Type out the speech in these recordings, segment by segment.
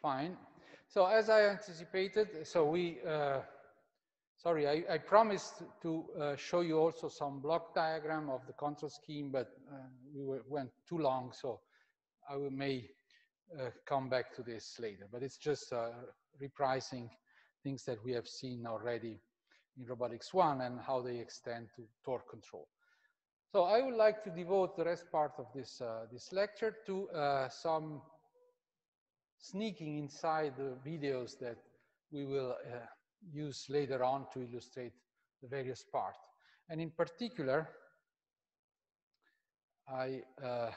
Fine. So as I anticipated, so we, uh, sorry, I, I, promised to uh, show you also some block diagram of the control scheme, but uh, we were, went too long, so I will, may uh, come back to this later. But it's just uh, reprising things that we have seen already in robotics one and how they extend to torque control. So I would like to devote the rest part of this, uh, this lecture to some sneaking inside the videos that we will uh, use later on to illustrate the various parts. And in particular, I, uh,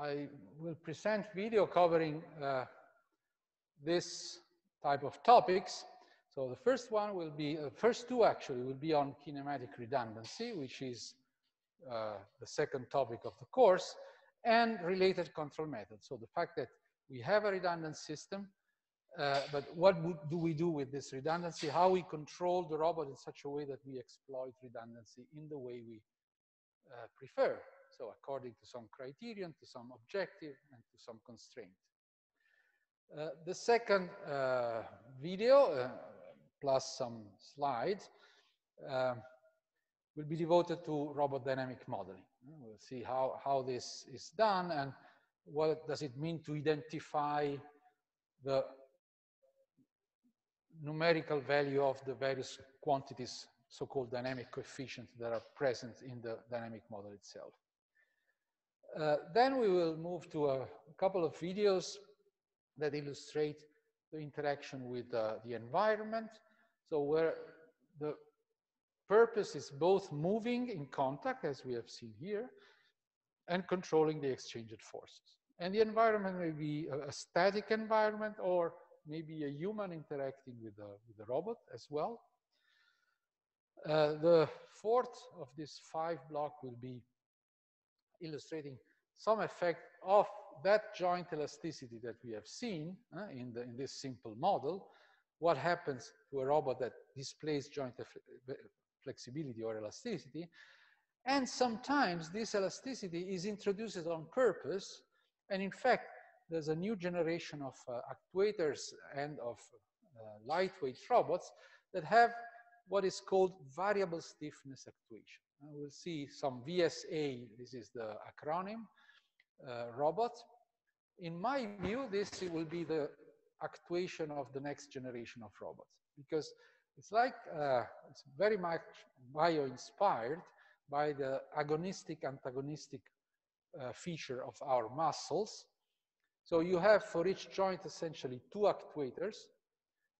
I will present video covering uh, this type of topics. So the first one will be, uh, first two actually will be on kinematic redundancy, which is uh, the second topic of the course, and related control methods. So the fact that we have a redundant system, uh, but what do we do with this redundancy? How we control the robot in such a way that we exploit redundancy in the way we uh, prefer. So according to some criterion, to some objective, and to some constraint. Uh, the second uh, video, uh, plus some slides, uh, will be devoted to robot dynamic modeling. We'll see how, how this is done and what does it mean to identify the numerical value of the various quantities, so-called dynamic coefficients that are present in the dynamic model itself. Uh, then we will move to a, couple of videos that illustrate the interaction with uh, the environment. So where the purpose is both moving in contact, as we have seen here, and controlling the exchanged forces. And the environment may be a, a static environment or maybe a human interacting with the, with the robot as well. Uh, the fourth of this five block will be illustrating some effect of that joint elasticity that we have seen uh, in, the, in this simple model. What happens to a robot that displays joint flexibility or elasticity and sometimes this elasticity is introduced on purpose. And in fact, there's a new generation of uh, actuators and of uh, lightweight robots that have what is called variable stiffness actuation. Uh, we'll see some VSA, this is the acronym, uh, robot. In my view, this will be the actuation of the next generation of robots because it's like, uh, it's very much bio-inspired by the agonistic antagonistic uh, feature of our muscles. So you have for each joint essentially two actuators.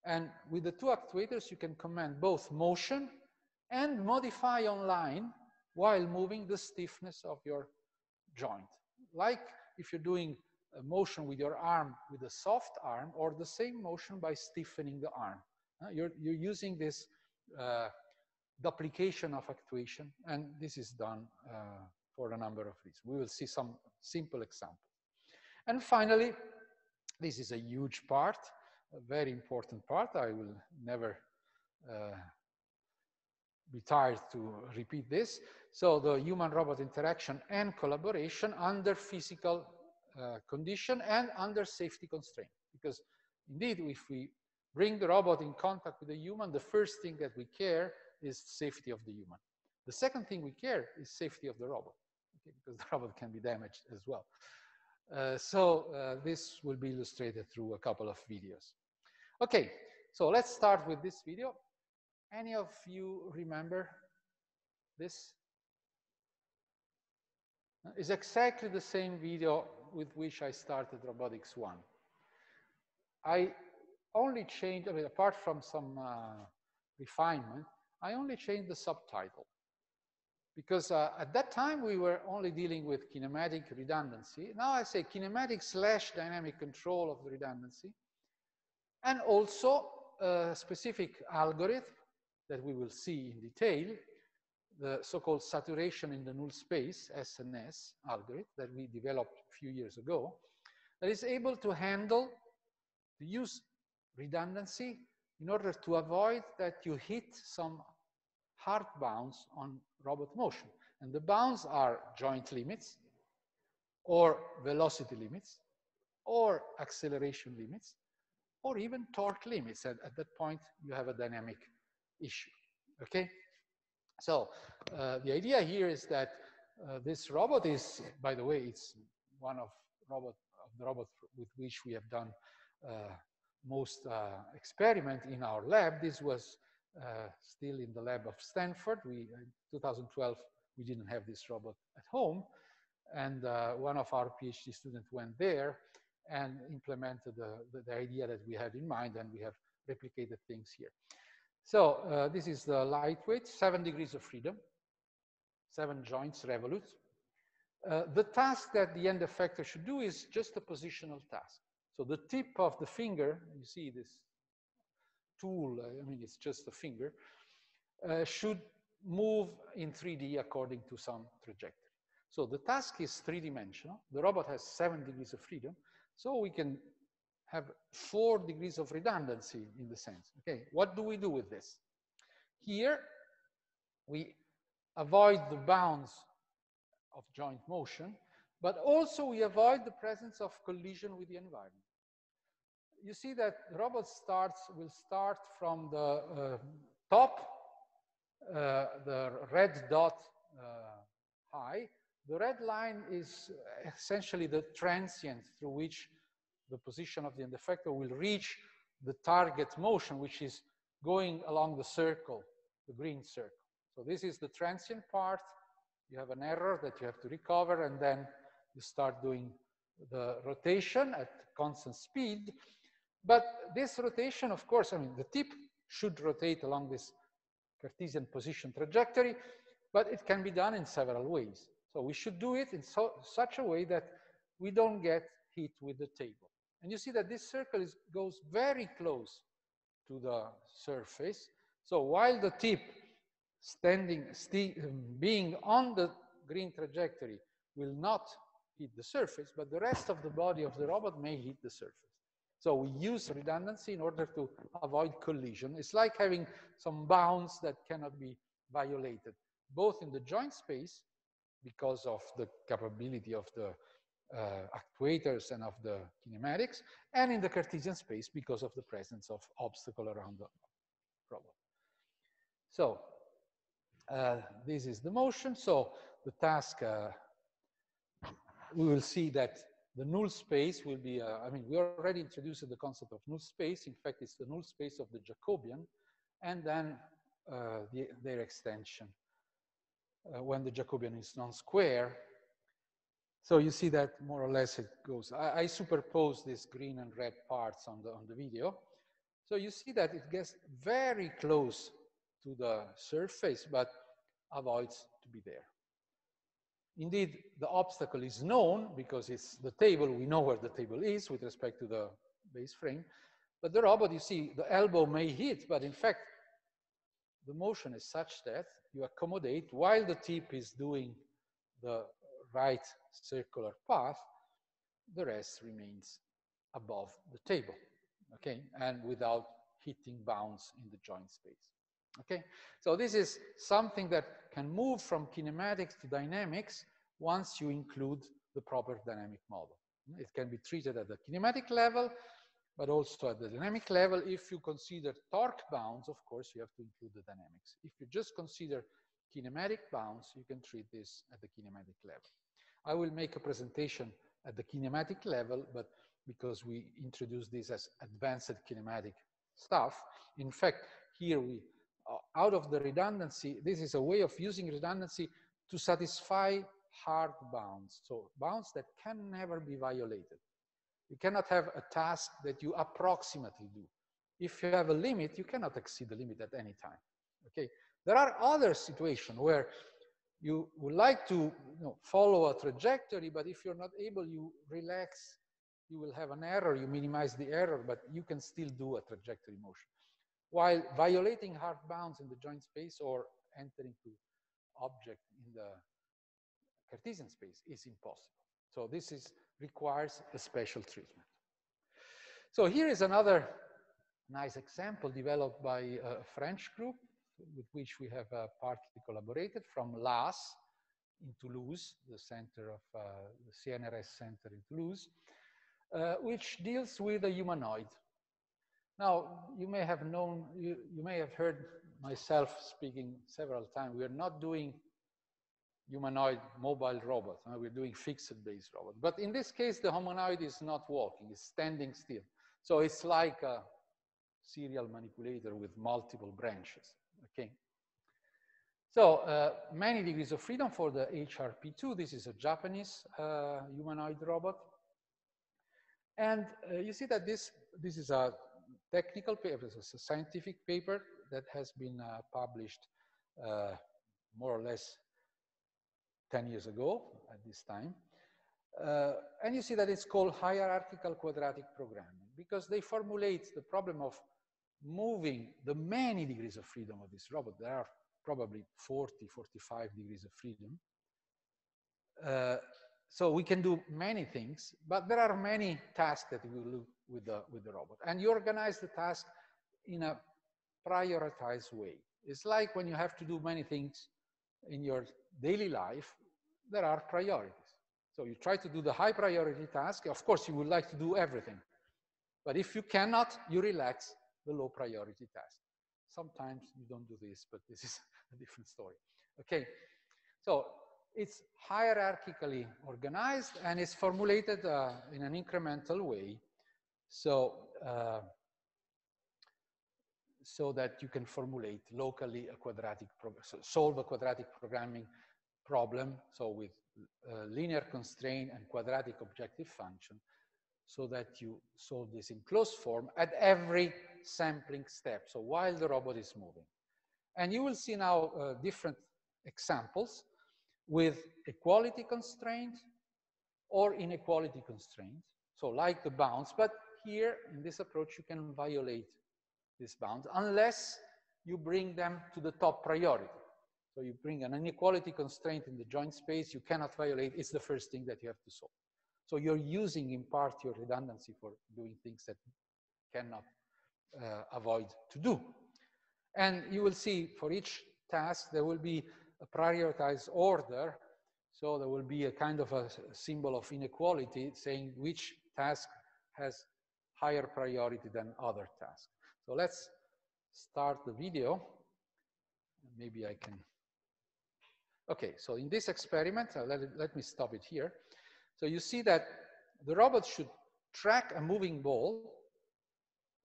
And with the two actuators, you can command both motion and modify online while moving the stiffness of your joint. Like if you're doing a motion with your arm with a soft arm or the same motion by stiffening the arm. Uh, you're, you're using this uh, duplication of actuation, and this is done uh, for a number of reasons. We will see some simple examples. And finally, this is a huge part, a very important part. I will never uh, be tired to repeat this. So the human-robot interaction and collaboration under physical uh, condition and under safety constraint. Because indeed, if we bring the robot in contact with the human, the first thing that we care is safety of the human. The second thing we care is safety of the robot, okay, because the robot can be damaged as well. Uh, so uh, this will be illustrated through a couple of videos. Okay, so let's start with this video. Any of you remember this? It's exactly the same video with which I started Robotics 1. I only changed, I mean, apart from some uh, refinement, I only changed the subtitle because uh, at that time we were only dealing with kinematic redundancy. Now I say kinematic slash dynamic control of the redundancy and also a specific algorithm that we will see in detail, the so-called saturation in the null space, SNS algorithm that we developed a few years ago, that is able to handle, to use redundancy in order to avoid that you hit some hard bounds on robot motion. And the bounds are joint limits or velocity limits or acceleration limits, or even torque limits. And at that point, you have a dynamic issue, okay? So uh, the idea here is that uh, this robot is, by the way, it's one of robot of the robot with which we have done uh, most uh, experiment in our lab. This was still in the lab of Stanford. We, in 2012, we didn't have this robot at home. And uh, one of our PhD students went there and implemented the, the, the, idea that we had in mind, and we have replicated things here. So uh, this is the lightweight, seven degrees of freedom, seven joints revolute. Uh, the task that the end effector should do is just a positional task. So the tip of the finger, you see this tool, I mean, it's just a finger, uh, should move in 3D according to some trajectory. So the task is three-dimensional. The robot has seven degrees of freedom. So we can have four degrees of redundancy in the sense. Okay, what do we do with this? Here, we avoid the bounds of joint motion, but also we avoid the presence of collision with the environment. You see that robot starts, will start from the uh, top, uh, the red dot uh, high, the red line is essentially the transient through which the position of the end effector will reach the target motion, which is going along the circle, the green circle. So this is the transient part. You have an error that you have to recover, and then you start doing the rotation at constant speed. But this rotation, of course, I mean, the tip should rotate along this Cartesian position trajectory, but it can be done in several ways. So we should do it in so, such a way that we don't get hit with the table. And you see that this circle is, goes very close to the surface. So while the tip standing, um, being on the green trajectory will not hit the surface, but the rest of the body of the robot may hit the surface. So we use redundancy in order to avoid collision. It's like having some bounds that cannot be violated, both in the joint space because of the capability of the uh, actuators and of the kinematics, and in the Cartesian space because of the presence of obstacle around the robot. So uh, this is the motion. So the task, uh, we will see that the null space will be, uh, I mean, we already introduced the concept of null space. In fact, it's the null space of the Jacobian, and then uh, the, their extension uh, when the Jacobian is non-square. So you see that more or less it goes. I, I, superpose these green and red parts on the, on the video. So you see that it gets very close to the surface, but avoids to be there. Indeed, the obstacle is known because it's the table. We know where the table is with respect to the base frame. But the robot, you see, the elbow may hit, but in fact, the motion is such that you accommodate while the tip is doing the right circular path, the rest remains above the table, okay, and without hitting bounds in the joint space. Okay, so this is something that can move from kinematics to dynamics once you include the proper dynamic model. Hmm? It can be treated at the kinematic level, but also at the dynamic level. If you consider torque bounds, of course, you have to include the dynamics. If you just consider kinematic bounds, you can treat this at the kinematic level. I will make a presentation at the kinematic level, but because we introduce this as advanced kinematic stuff, in fact, here we, out of the redundancy, this is a way of using redundancy to satisfy hard bounds, so bounds that can never be violated. You cannot have a task that you approximately do. If you have a limit, you cannot exceed the limit at any time, okay? There are other situations where you would like to you know, follow a trajectory, but if you're not able, you relax, you will have an error, you minimize the error, but you can still do a trajectory motion. While violating hard bounds in the joint space or entering to object in the Cartesian space is impossible. So this is, requires a special treatment. So here is another nice example developed by a French group with which we have uh, partly collaborated from LAAS in Toulouse, the center of uh, the CNRS center in Toulouse. uh, which deals with a humanoid. Now, you may have known, you, you may have heard myself speaking several times. We are not doing humanoid mobile robot. We're doing fixed-based robot. But in this case, the humanoid is not walking, it's standing still. So it's like a serial manipulator with multiple branches, okay? So uh, many degrees of freedom for the HRP2. This is a Japanese uh, humanoid robot. And uh, you see that this, this is a technical paper, it's a scientific paper that has been uh, published uh, more or less 10 years ago at this time. Uh, and you see that it's called hierarchical quadratic programming because they formulate the problem of moving the many degrees of freedom of this robot. There are probably 40, 45 degrees of freedom. Uh, so we can do many things, but there are many tasks that we will with the, with the robot. And you organize the task in a prioritized way. It's like when you have to do many things in your daily life, there are priorities. So you try to do the high priority task. Of course, you would like to do everything. But if you cannot, you relax the low priority task. Sometimes you don't do this, but this is a different story. Okay, so it's hierarchically organized and it's formulated uh, in an incremental way. So, uh, so that you can formulate locally a quadratic, so solve a quadratic programming problem. So with uh, linear constraint and quadratic objective function so that you solve this in closed form at every sampling step. So while the robot is moving. And you will see now uh, different examples with equality constraint or inequality constraint. So like the bounds, but here in this approach, you can violate this bound unless you bring them to the top priority. So you bring an inequality constraint in the joint space, you cannot violate, it's the first thing that you have to solve. So you're using in part your redundancy for doing things that cannot uh, avoid to do. And you will see for each task, there will be a prioritized order. So there will be a kind of a symbol of inequality saying which task has higher priority than other tasks. So let's start the video. Maybe I can. Okay, so in this experiment, uh, let, let me stop it here. So you see that the robot should track a moving ball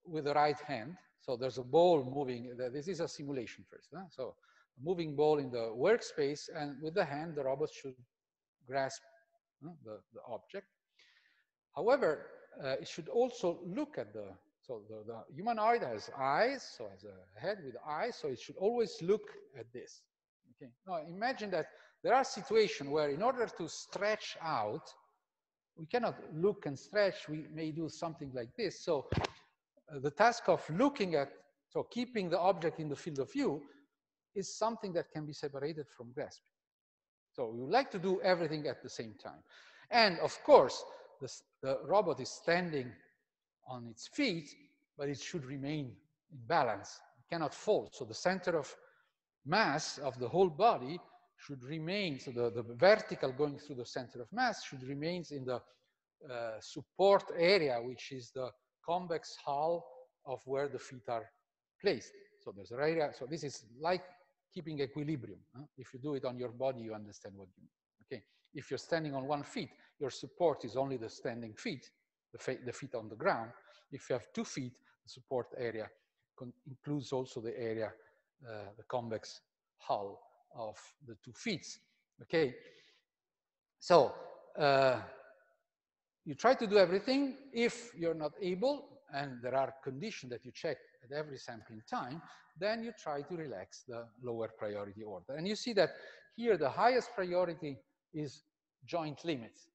with the right hand. So there's a ball moving. This is a simulation first. Huh? So a moving ball in the workspace, and with the hand, the robot should grasp huh, the, the object. However, uh, it should also look at the, so the, the humanoid has eyes, so has a head with eyes, so it should always look at this. Okay. Now imagine that there are situations where in order to stretch out, we cannot look and stretch, we may do something like this. So uh, the task of looking at, so keeping the object in the field of view is something that can be separated from grasping. So we would like to do everything at the same time. And of course, the, the robot is standing on its feet, but it should remain in balance. It cannot fall. So the center of mass of the whole body should remain, so the, the vertical going through the center of mass should remain in the uh, support area, which is the convex hull of where the feet are placed. So there's an area, so this is like keeping equilibrium. Huh? If you do it on your body, you understand what you mean. Okay, if you're standing on one feet, your support is only the standing feet, the, the feet on the ground. If you have two feet, the support area includes also the area, uh, the convex hull of the two feet. Okay, so uh, you try to do everything. If you're not able, and there are conditions that you check at every sampling time, then you try to relax the lower priority order. And you see that here the highest priority is joint limits.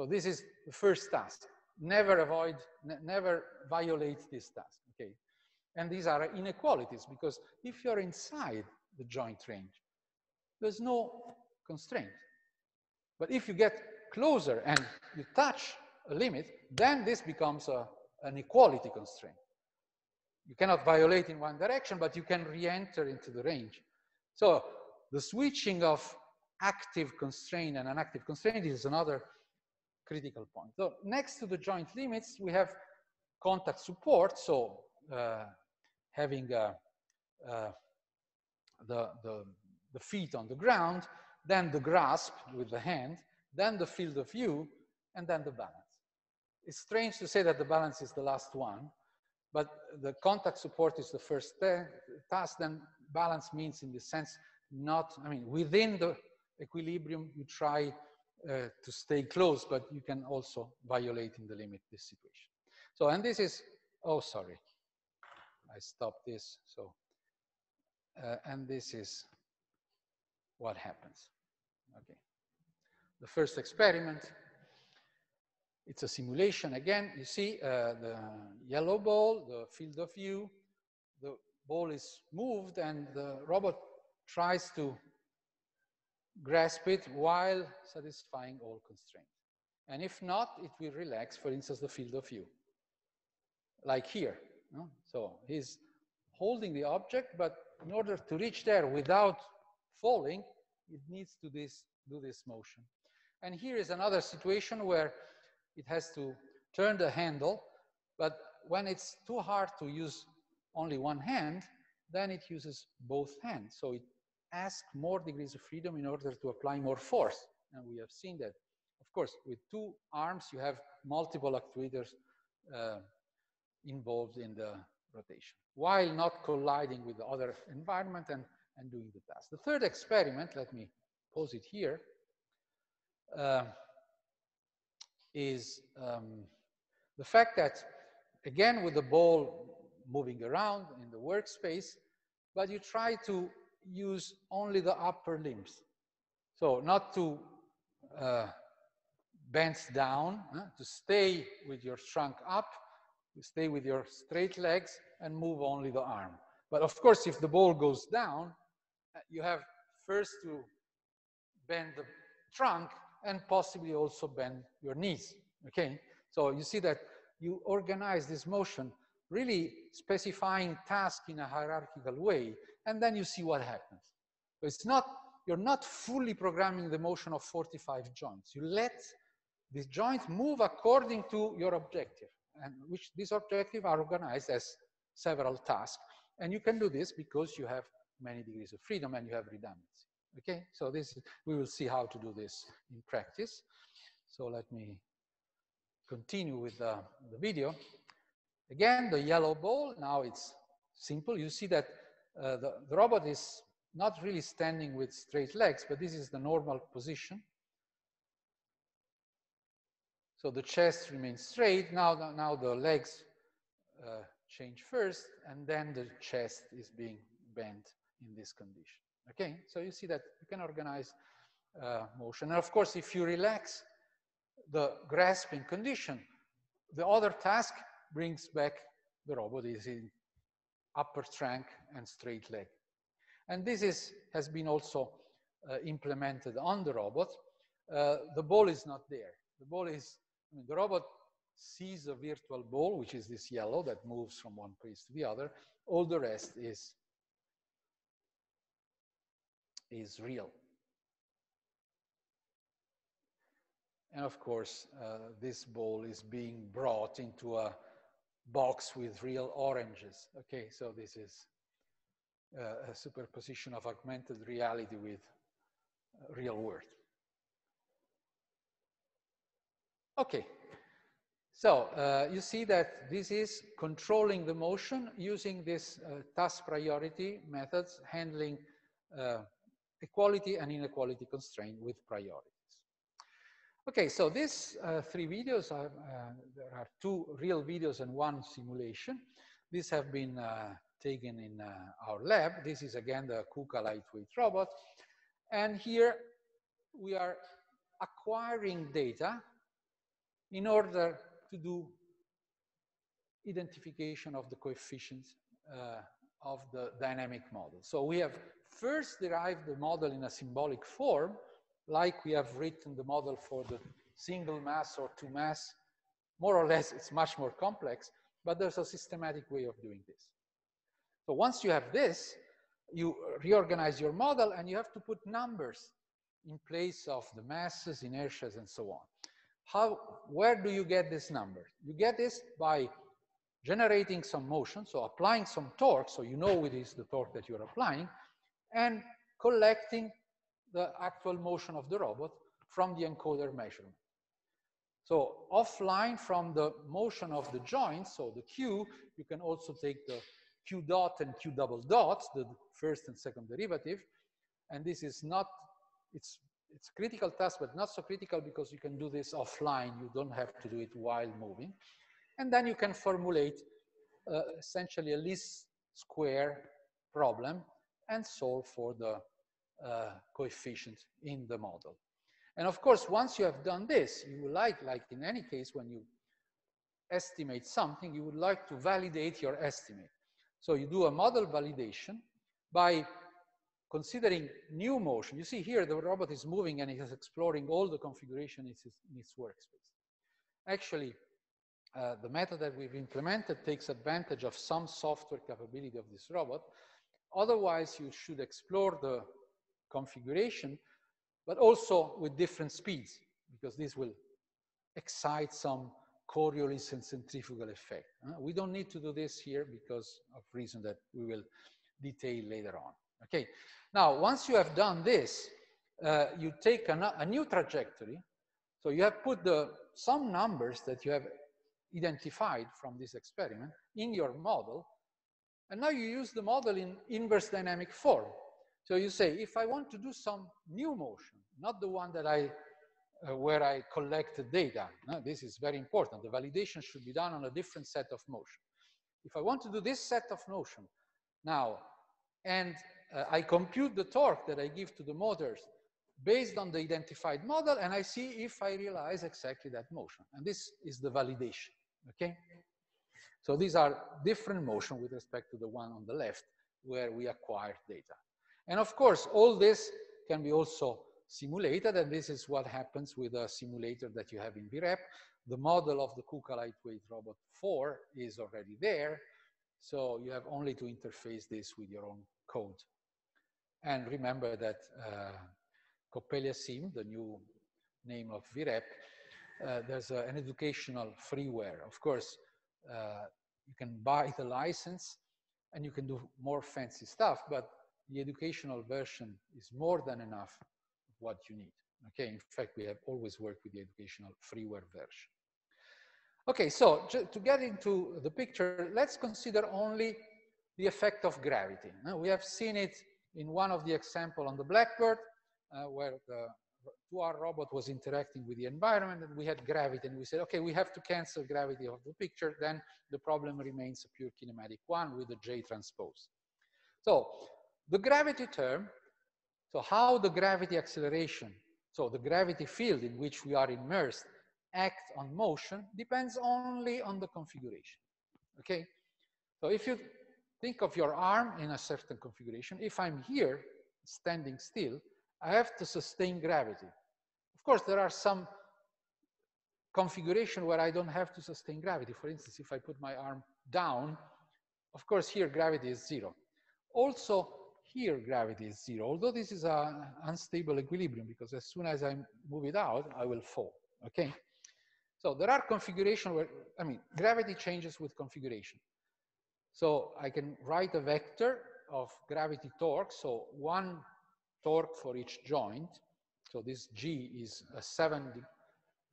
So this is the first task. Never avoid, never violate this task, okay? And these are inequalities because if you're inside the joint range, there's no constraint. But if you get closer and you touch a limit, then this becomes a, an equality constraint. You cannot violate in one direction, but you can re-enter into the range. So the switching of active constraint and inactive constraint is another critical point. So next to the joint limits, we have contact support. So uh, having uh, uh, the, the, the feet on the ground, then the grasp with the hand, then the field of view, and then the balance. It's strange to say that the balance is the last one, but the contact support is the first task, then balance means in the sense not, I mean, within the equilibrium, you try uh, to stay close, but you can also violate in the limit this situation. So, and this is, oh, sorry, I stopped this. So, uh, and this is what happens. Okay. The first experiment, it's a simulation. Again, you see uh, the yellow ball, the field of view, the ball is moved and the robot tries to grasp it while satisfying all constraints. And if not, it will relax, for instance, the field of view, like here. No? So he's holding the object, but in order to reach there without falling, it needs to this, do this motion. And here is another situation where it has to turn the handle, but when it's too hard to use only one hand, then it uses both hands. So it asks more degrees of freedom in order to apply more force. And we have seen that. Of course, with two arms, you have multiple actuators uh, involved in the rotation, while not colliding with the other environment and, and doing the task. The third experiment, let me pose it here, uh, is um, the fact that, again, with the ball moving around in the workspace, but you try to use only the upper limbs. So not to uh, bend down, uh, to stay with your trunk up, to stay with your straight legs and move only the arm. But of course, if the ball goes down, uh, you have first to bend the trunk and possibly also bend your knees, okay? So you see that you organize this motion really specifying task in a hierarchical way, and then you see what happens. It's not, you're not fully programming the motion of 45 joints. You let this joint move according to your objective, and which these objectives are organized as several tasks. And you can do this because you have many degrees of freedom and you have redundancy. Okay, so this we will see how to do this in practice. So let me continue with the, the video. Again, the yellow ball, now it's simple. You see that uh, the, the robot is not really standing with straight legs, but this is the normal position. So the chest remains straight. Now, now the legs uh, change first, and then the chest is being bent in this condition. Okay, so you see that you can organize uh, motion. And of course, if you relax the grasping condition, the other task brings back the robot is in upper trunk and straight leg. And this is, has been also uh, implemented on the robot. Uh, the ball is not there. The ball is, I mean, the robot sees a virtual ball, which is this yellow that moves from one place to the other. All the rest is, is real. And of course, uh, this ball is being brought into a box with real oranges. Okay, so this is uh, a superposition of augmented reality with uh, real world. Okay, so uh, you see that this is controlling the motion using this uh, task priority methods, handling uh, equality and inequality constraint with priority. Okay, so these uh, three videos, are, uh, there are two real videos and one simulation. These have been uh, taken in uh, our lab. This is again the KUKA lightweight robot. And here we are acquiring data in order to do identification of the coefficients uh, of the dynamic model. So we have first derived the model in a symbolic form like we have written the model for the single mass or two mass, more or less it's much more complex, but there's a systematic way of doing this. So once you have this, you reorganize your model and you have to put numbers in place of the masses, inertias, and so on. how, where do you get this number? You get this by generating some motion, so applying some torque, so you know it is the torque that you're applying, and collecting the actual motion of the robot from the encoder measurement. So offline from the motion of the joints, so the Q, you can also take the Q dot and Q double dot, the first and second derivative. And this is not, it's, it's critical task, but not so critical because you can do this offline. You don't have to do it while moving. And then you can formulate uh, essentially a least square problem and solve for the uh, coefficient in the model. And of course, once you have done this, you would like, like in any case, when you estimate something, you would like to validate your estimate. So you do a model validation by considering new motion. You see here, the robot is moving and it is exploring all the configuration in its, in its workspace. Actually, uh, the method that we've implemented takes advantage of some software capability of this robot. Otherwise, you should explore the configuration, but also with different speeds, because this will excite some Coriolis and centrifugal effect. Uh, we don't need to do this here because of reason that we will detail later on. Okay, now once you have done this, uh, you take a, a, new trajectory. So you have put the some numbers that you have identified from this experiment in your model, and now you use the model in inverse dynamic form. So you say, if I want to do some new motion, not the one that I, uh, where I collected data, no, this is very important. The validation should be done on a different set of motion. If I want to do this set of motion now, and uh, I compute the torque that I give to the motors based on the identified model, and I see if I realize exactly that motion. And this is the validation, okay? So these are different motion with respect to the one on the left where we acquire data. And of course, all this can be also simulated, and this is what happens with a simulator that you have in VREP. The model of the KUKA lightweight robot 4 is already there, so you have only to interface this with your own code. And remember that uh, Coppelia Sim, the new name of VREP, uh, there's a, an educational freeware. Of course, uh, you can buy the license and you can do more fancy stuff, but the educational version is more than enough what you need. Okay, in fact, we have always worked with the educational freeware version. Okay, so to get into the picture, let's consider only the effect of gravity. Now, we have seen it in one of the example on the blackboard, uh, where the 2R robot was interacting with the environment and we had gravity and we said, okay, we have to cancel gravity of the picture, then the problem remains a pure kinematic one with the J transpose. So the gravity term, so how the gravity acceleration, so the gravity field in which we are immersed acts on motion depends only on the configuration, okay? So if you think of your arm in a certain configuration, if I'm here standing still, I have to sustain gravity. Of course, there are some configuration where I don't have to sustain gravity. For instance, if I put my arm down, of course, here gravity is zero. Also, here gravity is zero, although this is an unstable equilibrium because as soon as I move it out, I will fall, okay? So there are configuration where, I mean, gravity changes with configuration. So I can write a vector of gravity torque. So one torque for each joint. So this G is a seven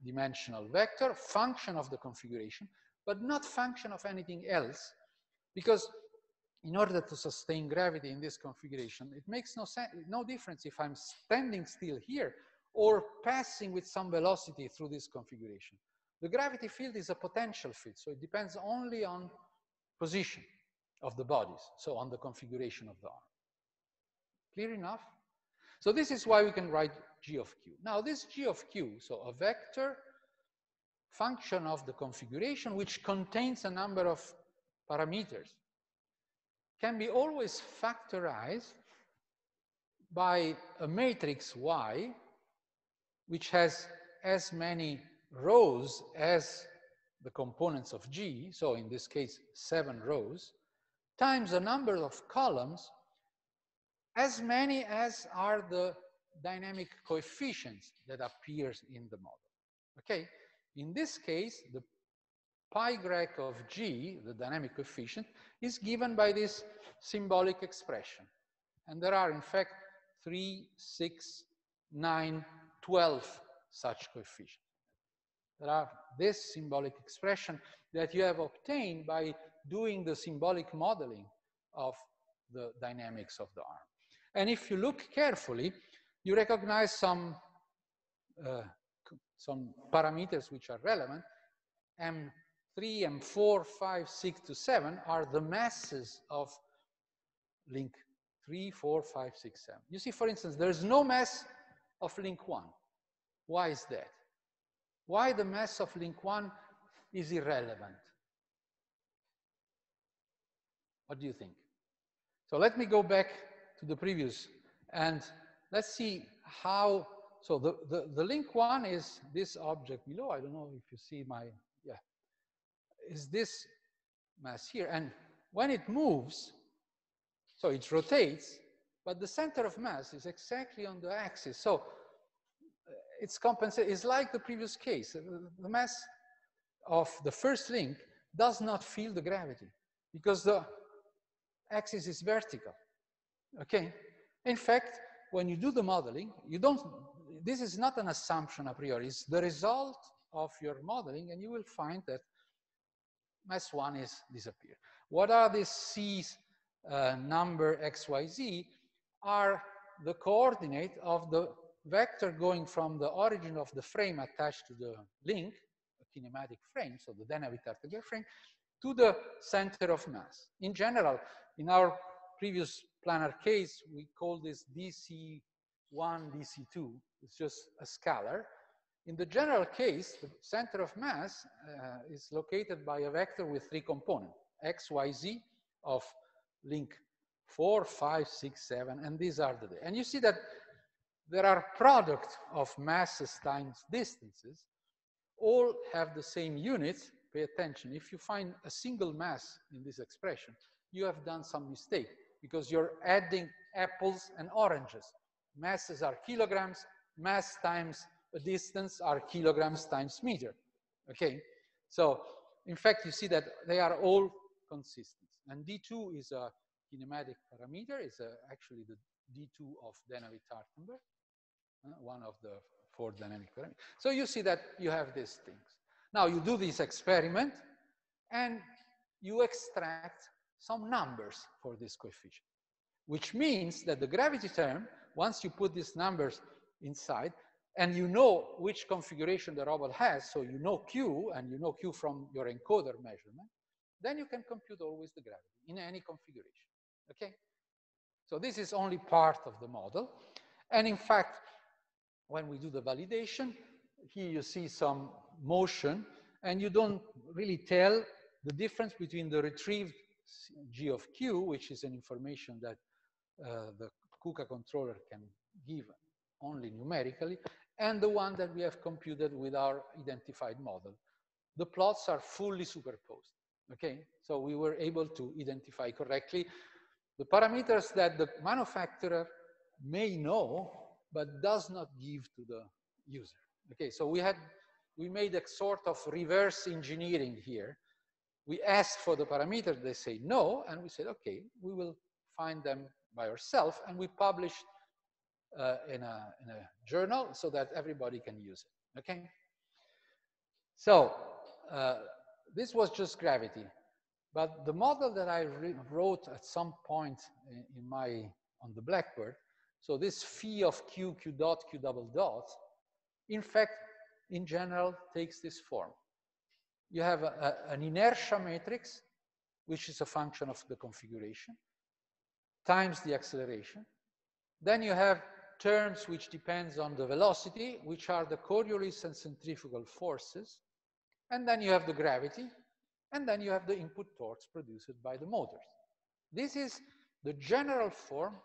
dimensional vector, function of the configuration, but not function of anything else because in order to sustain gravity in this configuration, it makes no, sense, no difference if I'm standing still here or passing with some velocity through this configuration. The gravity field is a potential field, so it depends only on position of the bodies, so on the configuration of the arm. Clear enough? So this is why we can write g of q. Now this g of q, so a vector function of the configuration which contains a number of parameters can be always factorized by a matrix Y, which has as many rows as the components of G, so in this case, seven rows, times a number of columns, as many as are the dynamic coefficients that appears in the model. Okay, In this case, the pi grec of g, the dynamic coefficient, is given by this symbolic expression. And there are, in fact, 3, 6, 9, 12 such coefficients. There are this symbolic expression that you have obtained by doing the symbolic modeling of the dynamics of the arm. And if you look carefully, you recognize some, uh, some parameters which are relevant. M3, and 4, 5, 6 to 7 are the masses of link 3, 4, 5, 6, 7. You see, for instance, there's no mass of link 1. Why is that? Why the mass of link 1 is irrelevant? What do you think? So let me go back to the previous and let's see how, so the, the, the link one is this object below. I don't know if you see my, is this mass here. And when it moves, so it rotates, but the center of mass is exactly on the axis. So uh, it's compensated, it's like the previous case. The mass of the first link does not feel the gravity because the axis is vertical, okay? In fact, when you do the modeling, you don't, this is not an assumption a priori, it's the result of your modeling and you will find that mass one is disappeared. What are these C's uh, number XYZ are the coordinate of the vector going from the origin of the frame attached to the link, kinematic frame, so the Denavit-Hartenberg frame, to the center of mass. In general, in our previous planar case, we call this DC1, DC2. It's just a scalar. In the general case, the center of mass uh, is located by a vector with three components, x, y, z of link 4, 5, 6, 7, and these are the, and you see that there are products of masses times distances, all have the same units, pay attention, if you find a single mass in this expression, you have done some mistake because you're adding apples and oranges. Masses are kilograms, mass times distance are kilograms times meter, okay? So in fact, you see that they are all consistent. And D2 is a kinematic parameter, is a, actually the D2 of Denavit-Hartenberg, uh, one of the four dynamic parameters. So you see that you have these things. Now you do this experiment and you extract some numbers for this coefficient, which means that the gravity term, once you put these numbers inside, and you know which configuration the robot has, so you know Q, and you know Q from your encoder measurement, then you can compute always the gravity in any configuration, okay? So this is only part of the model. And in fact, when we do the validation, here you see some motion, and you don't really tell the difference between the retrieved G of Q, which is an information that uh, the KUKA controller can give only numerically, and the one that we have computed with our identified model. The plots are fully superposed, okay? So we were able to identify correctly the parameters that the manufacturer may know, but does not give to the user. Okay, so we had, we made a sort of reverse engineering here we asked for the parameters, they say no, and we said, okay, we will find them by ourselves, and we published uh, in, a, in a journal so that everybody can use it, okay? So uh, this was just gravity, but the model that I wrote at some point in, in my, on the Blackboard, so this phi of q, q dot, q double dot, in fact, in general, takes this form you have a, a, an inertia matrix, which is a function of the configuration, times the acceleration. Then you have terms which depends on the velocity, which are the Coriolis and centrifugal forces. And then you have the gravity, and then you have the input torques produced by the motors. This is the general form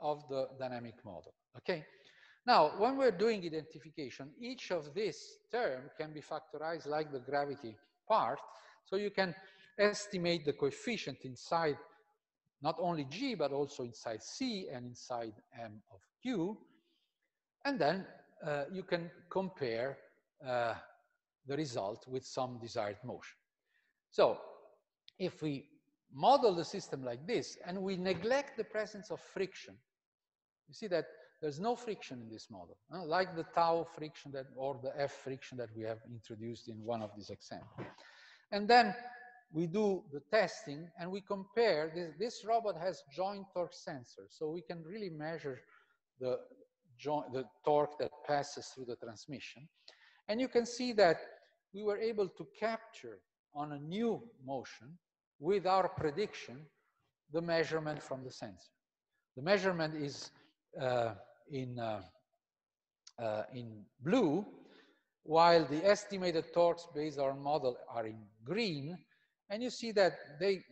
of the dynamic model, okay? Now, when we're doing identification, each of this term can be factorized like the gravity part. So you can estimate the coefficient inside not only G, but also inside C and inside M of Q. And then uh, you can compare uh, the result with some desired motion. So if we model the system like this and we neglect the presence of friction, you see that there's no friction in this model, uh, like the tau friction that, or the F friction that we have introduced in one of these examples. And then we do the testing and we compare, this, this robot has joint torque sensor, so we can really measure the, joint, the torque that passes through the transmission. And you can see that we were able to capture on a new motion with our prediction the measurement from the sensor. The measurement is uh, in, uh, uh, in blue, while the estimated torques based on our model are in green, and you see that they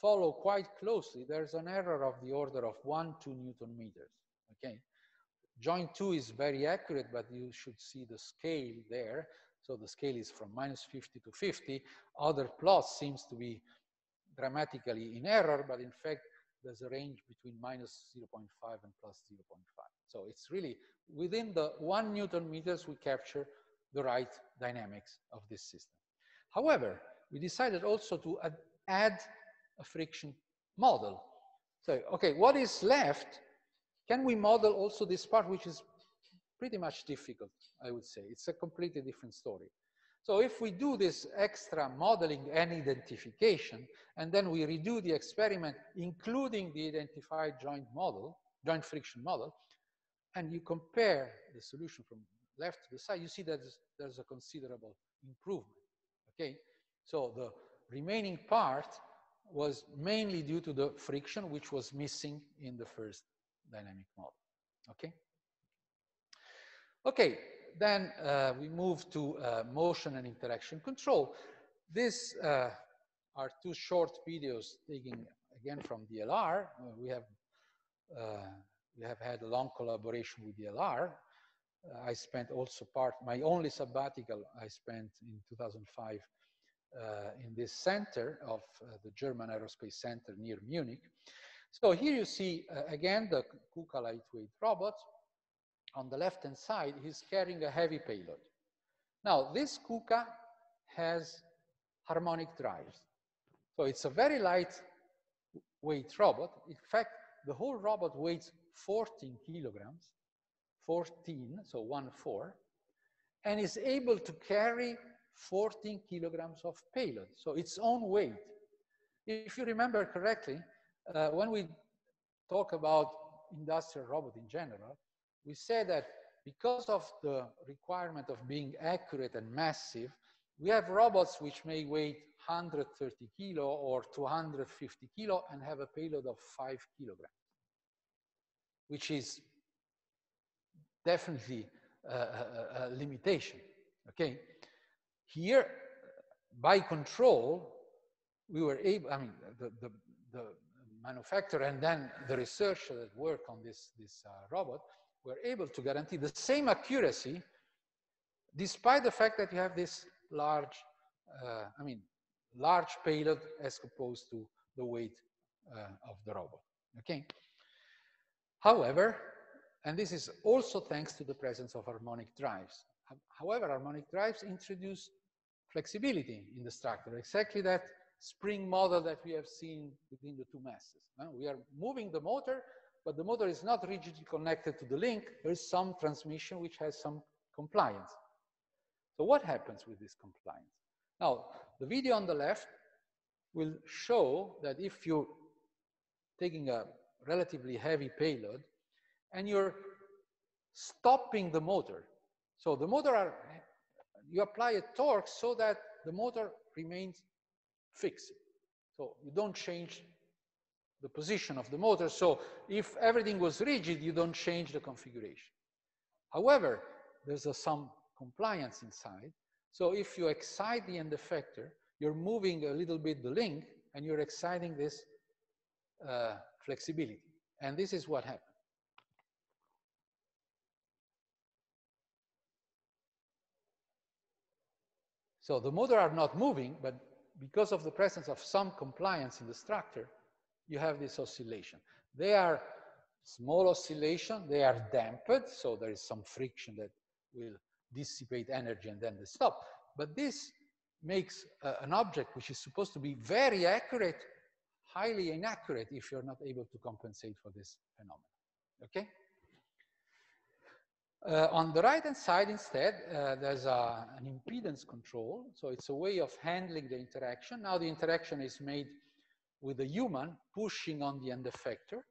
follow quite closely. There's an error of the order of one, two Newton meters, okay? Joint two is very accurate, but you should see the scale there. So the scale is from minus 50 to 50. Other plots seems to be dramatically in error, but in fact, there's a range between minus 0.5 and plus 0.5. So it's really within the one Newton meters, we capture the right dynamics of this system. However, we decided also to add, add a friction model. So, okay, what is left? Can we model also this part, which is pretty much difficult, I would say. It's a completely different story. So if we do this extra modeling and identification, and then we redo the experiment, including the identified joint model, joint friction model, and you compare the solution from left to the side, you see that there's a considerable improvement, okay? So the remaining part was mainly due to the friction, which was missing in the first dynamic model, okay? Okay, then uh, we move to uh, motion and interaction control. These uh, are two short videos taken again from DLR. We have uh, we have had a long collaboration with DLR. I spent also part my only sabbatical I spent in 2005 Uh, in this center of uh, the German Aerospace Center near Munich. So here you see uh, again the KUKA lightweight robot on the left-hand side, he's carrying a heavy payload. Now, this KUKA has harmonic drives. So it's a very light weight robot. In fact, the whole robot weighs 14 kilograms, 14, so one four, and is able to carry 14 kilograms of payload, so its own weight. If you remember correctly, uh, when we talk about industrial robot in general, we say that because of the requirement of being accurate and massive, we have robots which may weigh 130 kilo or 250 kilo and have a payload of five kilograms, which is definitely a, a, a limitation, okay? Here, by control, we were able, I mean, the, the, the manufacturer and then the researcher that work on this, this uh, robot we're able to guarantee the same accuracy despite the fact that you have this large, uh, I mean, large payload as opposed to the weight uh, of the robot, okay? However, and this is also thanks to the presence of harmonic drives. However, harmonic drives introduce flexibility in the structure, exactly that spring model that we have seen between the two masses. Uh, we are moving the motor but the motor is not rigidly connected to the link. There is some transmission which has some compliance. So what happens with this compliance? Now, the video on the left will show that if you're taking a relatively heavy payload and you're stopping the motor, so the motor, are, you apply a torque so that the motor remains fixed. So you don't change the position of the motor. So if everything was rigid, you don't change the configuration. However, there's a, some compliance inside. So if you excite the end effector, you're moving a little bit the link and you're exciting this uh, flexibility. And this is what happens. So the motor are not moving, but because of the presence of some compliance in the structure, you have this oscillation. They are small oscillation, they are dampened, so there is some friction that will dissipate energy and then they stop. But this makes uh, an object which is supposed to be very accurate, highly inaccurate if you're not able to compensate for this phenomenon, okay? Uh, on the right-hand side, instead, uh, there's a, an impedance control. So it's a way of handling the interaction. Now the interaction is made with a human pushing on the end effector.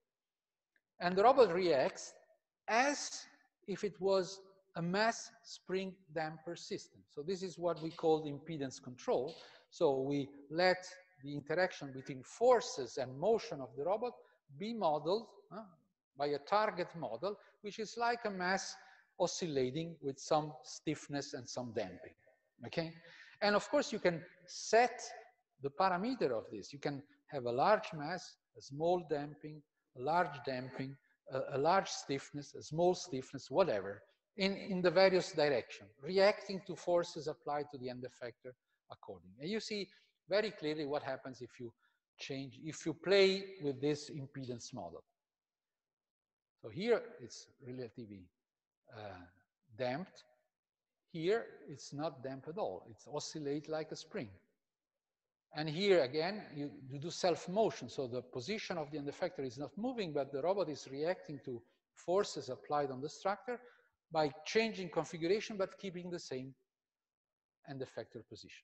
And the robot reacts as if it was a mass spring damper system. So this is what we call impedance control. So we let the interaction between forces and motion of the robot be modeled uh, by a target model, which is like a mass oscillating with some stiffness and some damping, okay? And of course, you can set the parameter of this. You can have a large mass, a small damping, a large damping, a, a large stiffness, a small stiffness, whatever, in, in the various direction, reacting to forces applied to the end effector accordingly. And you see very clearly what happens if you change, if you play with this impedance model. So here it's relatively Uh, damped. Here, it's not damp at all. It's oscillate like a spring. And here again, you, you do self-motion. So the position of the end effector is not moving, but the robot is reacting to forces applied on the structure by changing configuration, but keeping the same end effector position,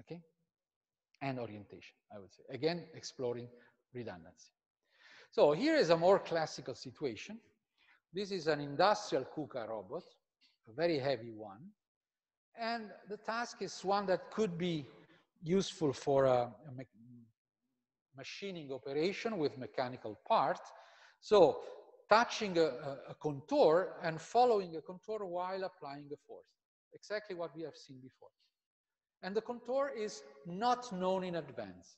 okay? And orientation, I would say. Again, exploring redundancy. So here is a more classical situation. This is an industrial KUKA robot, a very heavy one. And the task is one that could be useful for a, a machining operation with mechanical part. So touching a, a, contour and following a contour while applying a force. Exactly what we have seen before. And the contour is not known in advance.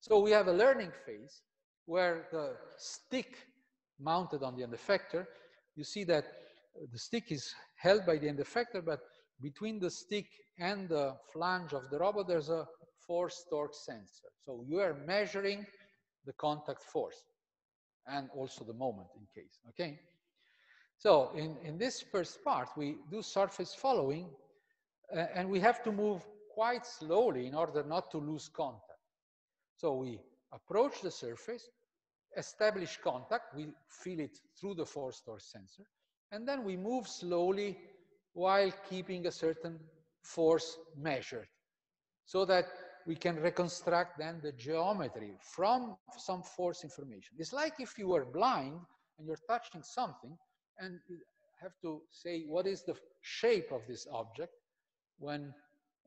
So we have a learning phase where the stick mounted on the end effector you see that the stick is held by the end effector, but between the stick and the flange of the robot, there's a force torque sensor. So you are measuring the contact force and also the moment in case, okay? So in, in this first part, we do surface following uh, and we have to move quite slowly in order not to lose contact. So we approach the surface, establish contact, we feel it through the force torque sensor, and then we move slowly while keeping a certain force measured so that we can reconstruct then the geometry from some force information. It's like if you were blind and you're touching something and you have to say what is the shape of this object when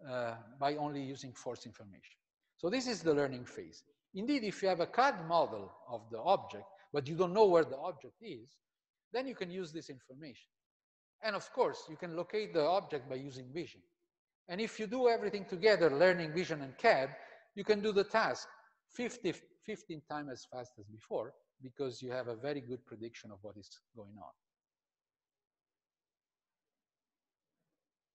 uh, by only using force information. So this is the learning phase. Indeed, if you have a CAD model of the object, but you don't know where the object is, then you can use this information. And of course, you can locate the object by using vision. And if you do everything together, learning vision and CAD, you can do the task 50, 15 times as fast as before because you have a very good prediction of what is going on.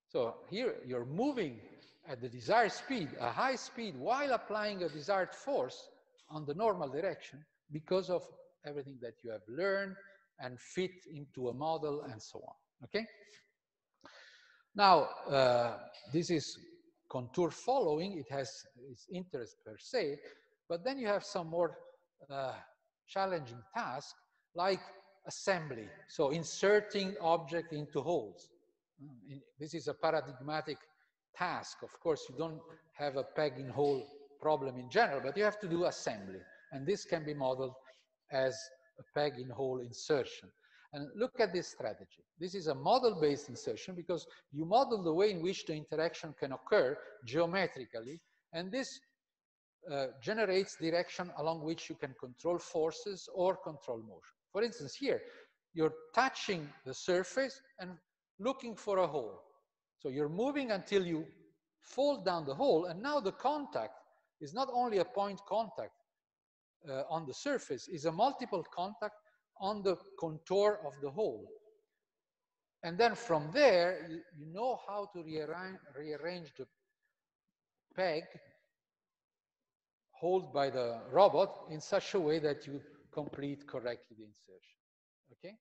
So here you're moving at the desired speed, a high speed, while applying a desired force on the normal direction because of everything that you have learned and fit into a model and so on, okay? Now, uh, this is contour following. It has its interest per se, but then you have some more uh, challenging tasks like assembly. So inserting object into holes. Mm, this is a paradigmatic task. Of course, you don't have a peg in hole problem in general, but you have to do assembly. And this can be modeled as a peg in hole insertion. And look at this strategy. This is a model-based insertion because you model the way in which the interaction can occur geometrically, and this uh, generates direction along which you can control forces or control motion. For instance, here, you're touching the surface and looking for a hole. So you're moving until you fall down the hole, and now the contact is not only a point contact uh, on the surface, is a multiple contact on the contour of the hole. And then from there, you, you know how to rearrange, rearrange the peg held by the robot in such a way that you complete correctly the insertion. Okay?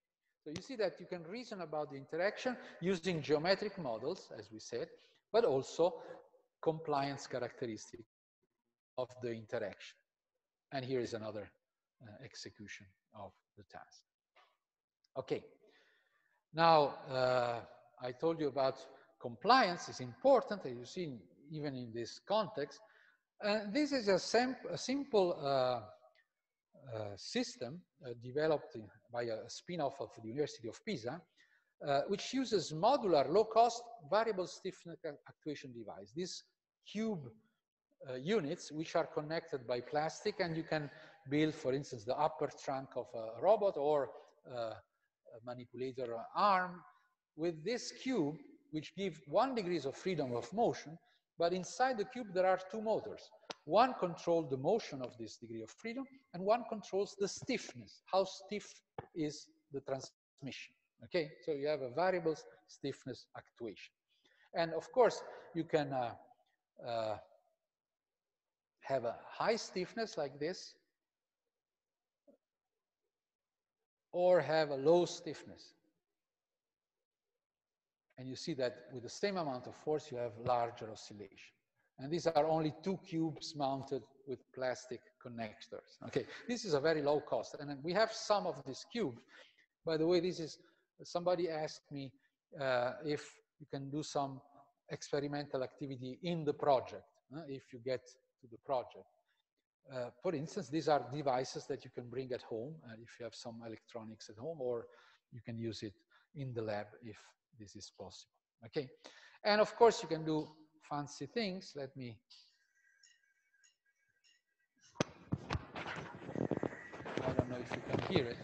So you see that you can reason about the interaction using geometric models, as we said, but also compliance characteristic of the interaction. And here is another uh, execution of the task. Okay. Now, uh, I told you about compliance is important, as you see, even in this context. And this is a, a simple uh, uh, system uh, developed by a spin-off of the University of Pisa, uh, which uses modular, low-cost, variable stiffness actuation device. This cube uh, units, which are connected by plastic, and you can build, for instance, the upper trunk of a robot or uh, a manipulator arm with this cube, which give one degrees of freedom of motion, but inside the cube there are two motors. One controls the motion of this degree of freedom, and one controls the stiffness. How stiff is the transmission? Okay, so you have a variable stiffness actuation. And of course, you can uh, uh, have a high stiffness like this, or have a low stiffness. And you see that with the same amount of force, you have larger oscillation. And these are only two cubes mounted with plastic connectors. Okay, this is a very low cost. And we have some of these cubes. By the way, this is, somebody asked me uh, if you can do some experimental activity in the project, uh, if you get to the project. Uh, for instance, these are devices that you can bring at home uh, if you have some electronics at home, or you can use it in the lab if this is possible. Okay, and of course you can do fancy things. Let me I don't know if you can hear it.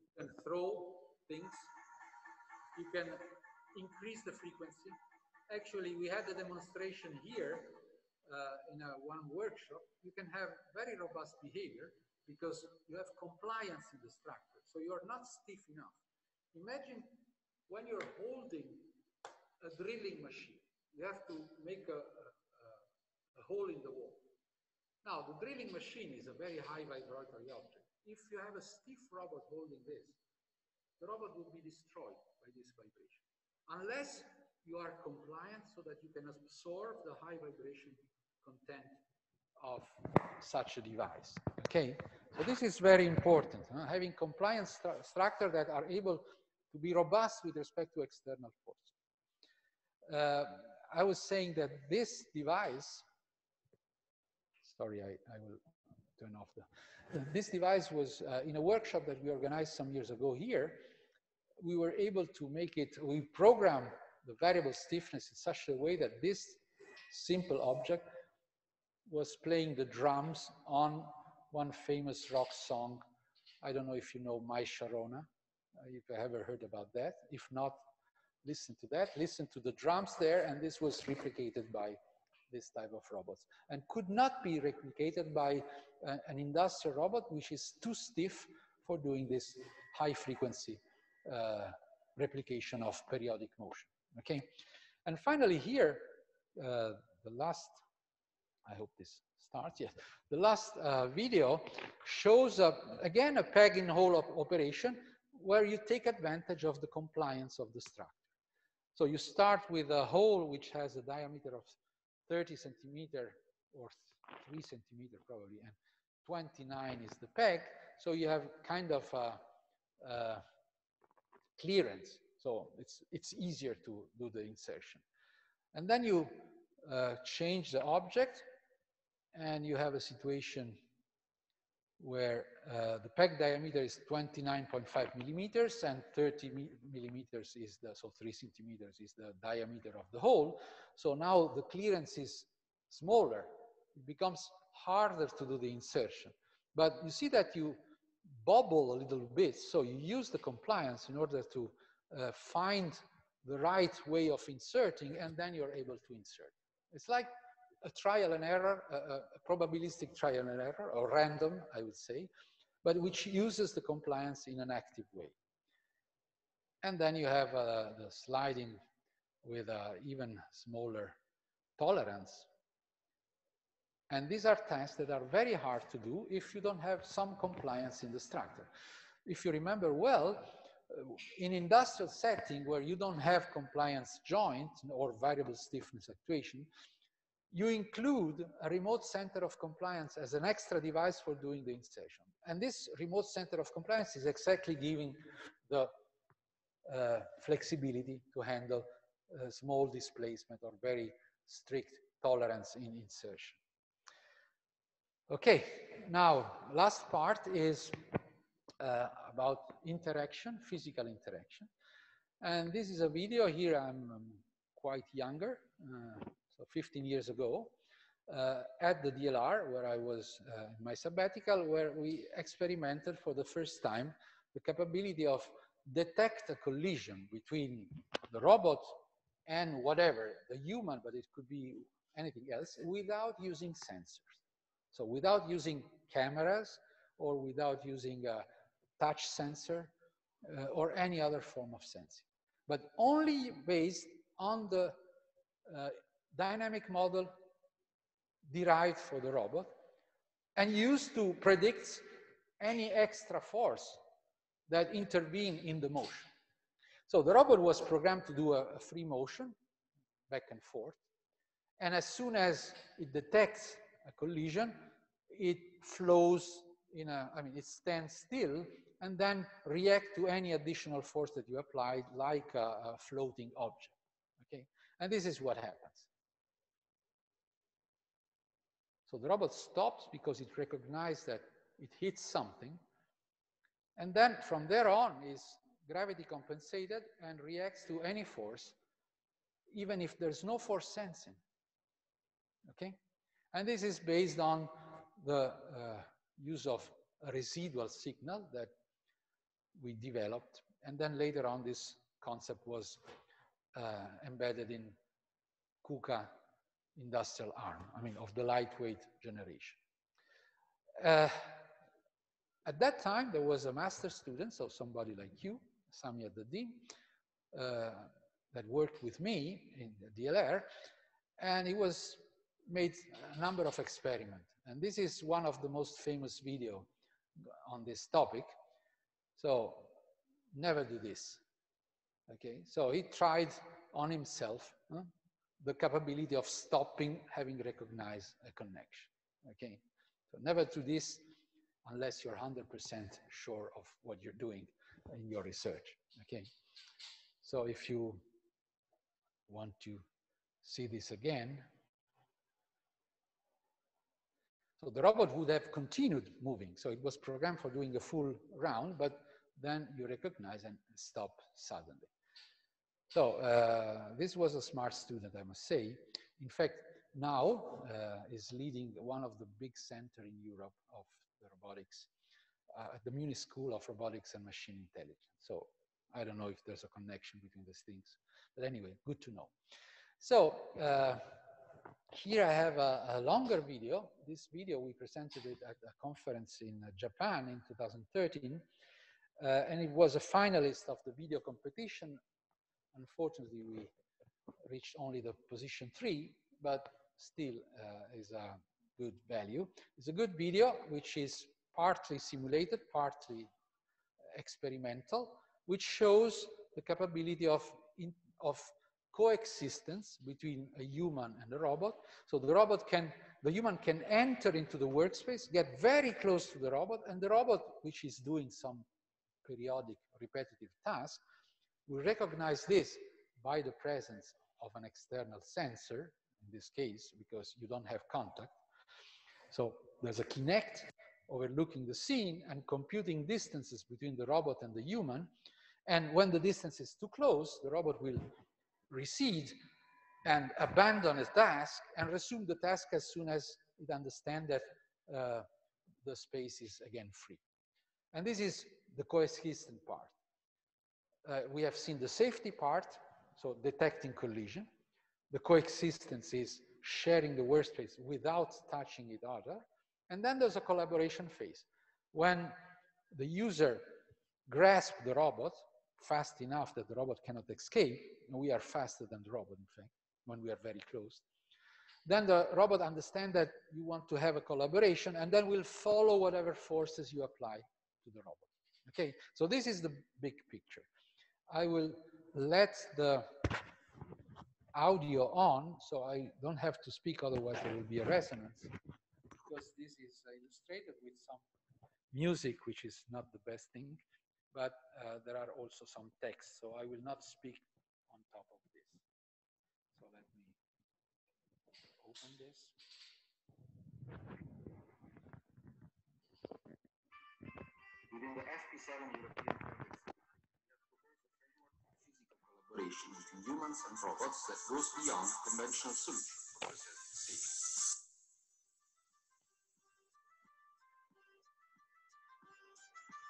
You can throw things. You can increase the frequency. Actually, we had a demonstration here uh, in a one workshop. You can have very robust behavior because you have compliance in the structure. So you're not stiff enough. Imagine when you're holding a drilling machine, you have to make a, a, a, hole in the wall. Now, the drilling machine is a very high vibratory object. If you have a stiff robot holding this, the robot will be destroyed by this vibration. Unless you are compliant so that you can absorb the high vibration content of such a device. Okay, so this is very important, huh? having compliance stru structure that are able to be robust with respect to external force. Uh, I was saying that this device, sorry, I, I will turn off the, this device was uh, in a workshop that we organized some years ago here, we were able to make it, we programmed the variable stiffness in such a way that this simple object was playing the drums on one famous rock song. I don't know if you know My Sharona if you ever heard about that. If not, listen to that. Listen to the drums there, and this was replicated by this type of robots and could not be replicated by a, an industrial robot which is too stiff for doing this high frequency uh, replication of periodic motion. Okay, and finally here, uh, the last, I hope this starts, yes. The last uh, video shows, uh, again, a peg in hole op operation where you take advantage of the compliance of the structure. So you start with a hole which has a diameter of 30 centimeter or three centimeter probably, and 29 is the peg. So you have kind of a, a clearance. So it's, it's easier to do the insertion. And then you uh, change the object and you have a situation where uh, the peg diameter is 29.5 millimeters and 30 millimeters is the, so three centimeters is the diameter of the hole. So now the clearance is smaller. It becomes harder to do the insertion. But you see that you bobble a little bit. So you use the compliance in order to uh, find the right way of inserting and then you're able to insert. It's like a trial and error, a, a, probabilistic trial and error, or random, I would say, but which uses the compliance in an active way. And then you have uh, the sliding with an even smaller tolerance. And these are tasks that are very hard to do if you don't have some compliance in the structure. If you remember well, uh, in industrial setting where you don't have compliance joint or variable stiffness actuation, you include a remote center of compliance as an extra device for doing the insertion. And this remote center of compliance is exactly giving the uh, flexibility to handle uh, small displacement or very strict tolerance in insertion. Okay, now last part is uh, about interaction, physical interaction. And this is a video here, I'm um, quite younger, uh, so 15 years ago, uh, at the DLR, where I was uh, in my sabbatical, where we experimented for the first time the capability of detect a collision between the robot and whatever, the human, but it could be anything else, without using sensors. So without using cameras or without using a touch sensor uh, or any other form of sensing, but only based on the uh, dynamic model derived for the robot and used to predict any extra force that intervene in the motion. So the robot was programmed to do a, a free motion back and forth. And as soon as it detects a collision, it flows in a, I mean, it stands still and then react to any additional force that you applied like a, a floating object, okay? And this is what happens. So the robot stops because it recognizes that it hits something. And then from there on is gravity compensated and reacts to any force, even if there's no force sensing. Okay? And this is based on the uh, use of a residual signal that we developed. And then later on, this concept was uh, embedded in KUKA industrial arm, I mean, of the lightweight generation. Uh, at that time, there was a master student, so somebody like you, Sami Haddadin, uh, that worked with me in the DLR, and he was made a number of experiments. And this is one of the most famous video on this topic. So never do this. Okay, so he tried on himself huh, the capability of stopping having recognized a connection. Okay, so never do this unless you're 100% sure of what you're doing in your research. Okay, so if you want to see this again, so the robot would have continued moving. So it was programmed for doing a full round, but then you recognize and stop suddenly. So uh, this was a smart student, I must say. In fact, now uh, is leading one of the big center in Europe of robotics uh, at the Munich School of Robotics and Machine Intelligence. So I don't know if there's a connection between these things, but anyway, good to know. So uh, here I have a, a, longer video. This video, we presented it at a conference in uh, Japan in 2013, uh, and it was a finalist of the video competition. Unfortunately, we reached only the position three, but still uh, is a good value. It's a good video, which is partly simulated, partly experimental, which shows the capability of, in, of coexistence between a human and a robot. So the robot can, the human can enter into the workspace, get very close to the robot, and the robot, which is doing some periodic repetitive task, we recognize this by the presence of an external sensor, in this case, because you don't have contact. So there's a Kinect overlooking the scene and computing distances between the robot and the human. And when the distance is too close, the robot will recede and abandon its task and resume the task as soon as it understands that uh, the space is again free. And this is the coexistence part. Uh, we have seen the safety part, so detecting collision. The coexistence is sharing the workspace without touching each other. And then there's a collaboration phase. When the user grasps the robot fast enough that the robot cannot escape, and we are faster than the robot, in fact, when we are very close, then the robot understands that you want to have a collaboration and then will follow whatever forces you apply to the robot. Okay, so this is the big picture. I will let the audio on, so I don't have to speak, otherwise there will be a resonance. Because this is illustrated with some music, which is not the best thing, but uh, there are also some text, so I will not speak on top of this. So let me open this. Within the FP7 European Congress, physical collaboration between humans and robots that goes beyond conventional solutions for safety.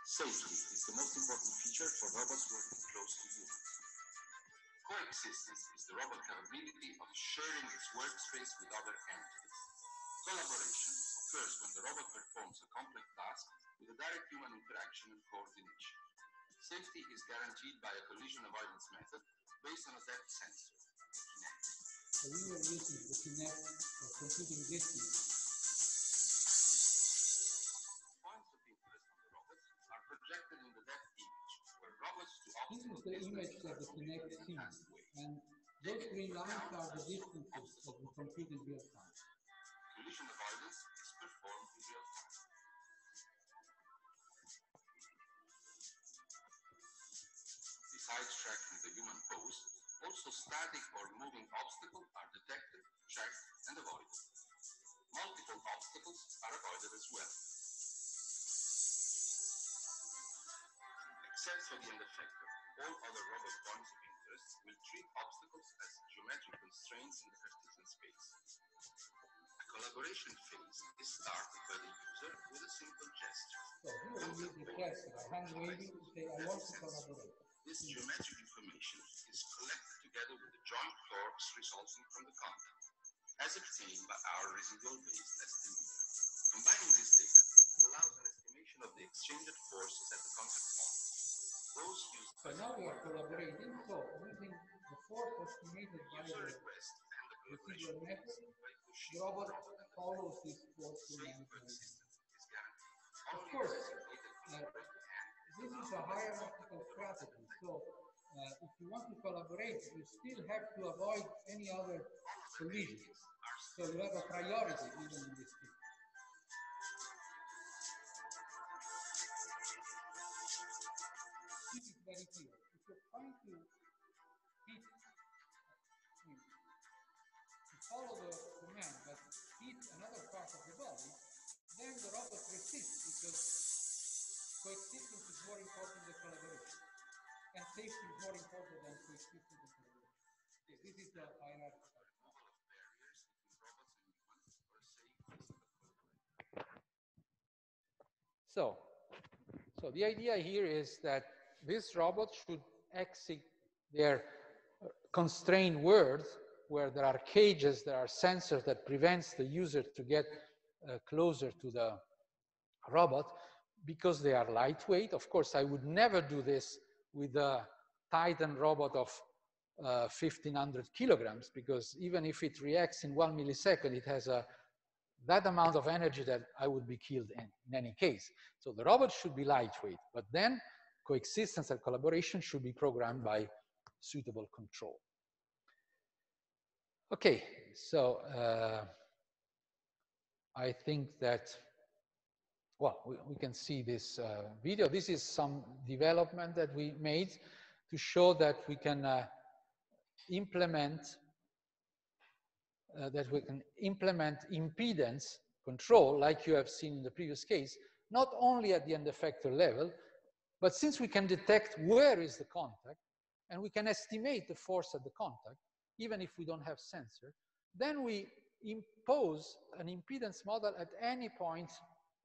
Safety is the most important feature for robots working close to humans. Coexistence is the robot capability of sharing its workspace with other entities. Collaboration occurs when the robot performs a complex task with a direct human interaction and coordination. Safety is guaranteed by a collision avoidance method based on a depth sensor. So we were using the Kinect for computing distance. Points of interest on the robots are projected in the depth image, where robots to This is the image that the Kinect sees, and those green lines are the distances that we compute in real time. Also static or moving obstacles are detected, checked, and avoided. Multiple obstacles are avoided as well. Except for the end effector, all other robot points of interest will treat obstacles as geometric constraints in the Cartesian space. A collaboration phase is started by the user with a simple gesture. So here we use the gesture, hand waving to say, I want to collaborate. This geometric information is collected together with the joint torques resulting from the contact, as obtained by our residual-based estimator. Combining this data allows an estimation of the exchanged forces at the contact point. Those used So now we are collaborating, so using the force estimated by the request and the residual method, the robot follows this force to safe manipulate. coexistence is guaranteed. Of course, uh, This is a hierarchical strategy. So Uh, if you want to collaborate, you still have to avoid any other collisions. So you have a priority even in this case. This is very clear. If you're trying to mean, to follow the command but hit another part of the body, then the robot resists because coexistence is more important than is more important than. Okay, this is the collaboration. So, so the idea here is that this robot should exit their constrained world where there are cages, there are sensors that prevents the user to get uh, closer to the robot because they are lightweight. Of course, I would never do this with a Titan robot of uh, 1500 kilograms because even if it reacts in one millisecond, it has a that amount of energy that I would be killed in, in any case. So the robot should be lightweight, but then coexistence and collaboration should be programmed by suitable control. Okay, so uh, I think that, well, we, we can see this uh, video. This is some development that we made to show that we can uh, implement uh, that we can implement impedance control like you have seen in the previous case, not only at the end effector level, but since we can detect where is the contact and we can estimate the force at the contact, even if we don't have sensor, then we impose an impedance model at any point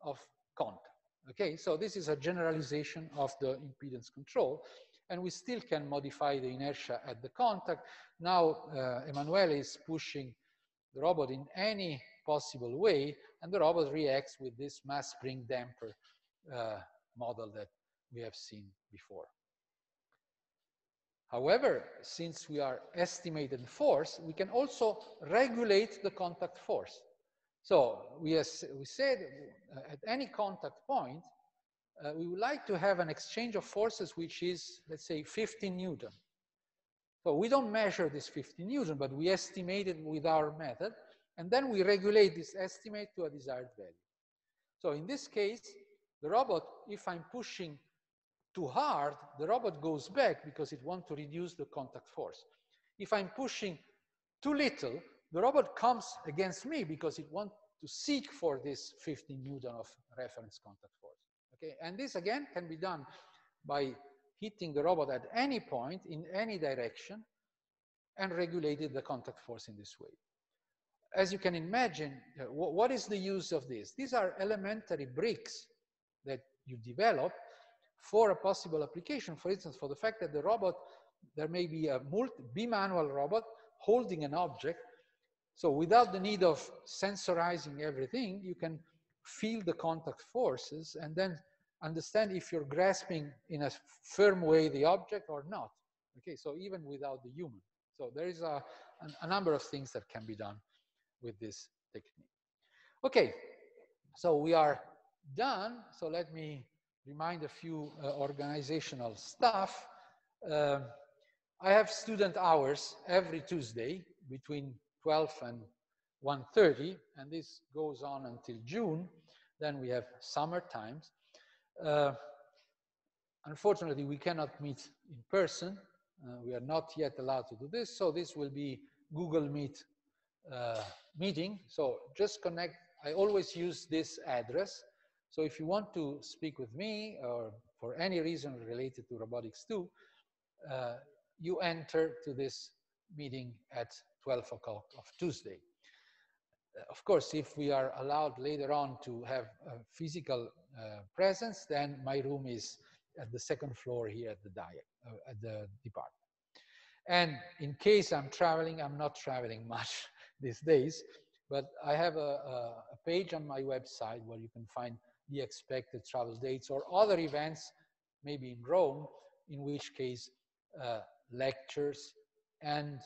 of contact. Okay, so this is a generalization of the impedance control, and we still can modify the inertia at the contact. Now, uh, Emanuele is pushing the robot in any possible way, and the robot reacts with this mass spring damper uh, model that we have seen before. However, since we are estimating force, we can also regulate the contact force. So we, we said uh, at any contact point, uh, we would like to have an exchange of forces which is, let's say, 15 Newton. So we don't measure this 15 Newton, but we estimate it with our method, and then we regulate this estimate to a desired value. So in this case, the robot, if I'm pushing too hard, the robot goes back because it wants to reduce the contact force. If I'm pushing too little, the robot comes against me because it wants to seek for this 15 Newton of reference contact force. Okay, and this again can be done by hitting the robot at any point in any direction and regulated the contact force in this way. As you can imagine, uh, what is the use of this? These are elementary bricks that you develop for a possible application, for instance, for the fact that the robot, there may be a multi, bimanual robot holding an object. So without the need of sensorizing everything, you can feel the contact forces and then understand if you're grasping in a firm way the object or not. Okay, so even without the human. So there is a, a number of things that can be done with this technique. Okay, so we are done. So let me remind a few uh, organizational stuff. Uh, I have student hours every Tuesday between 12 and 1.30, and this goes on until June. Then we have summer times. Uh, unfortunately, we cannot meet in person. Uh, we are not yet allowed to do this, so this will be Google Meet uh, meeting. So just connect. I always use this address so if you want to speak with me or for any reason related to robotics too, uh, you enter to this meeting at 12 o'clock of Tuesday. Uh, of course, if we are allowed later on to have a physical uh, presence, then my room is at the second floor here at the DIAG, uh, at the department. And in case I'm traveling, I'm not traveling much these days, but I have a, a, a page on my website where you can find the expected travel dates or other events, maybe in Rome, in which case uh, lectures and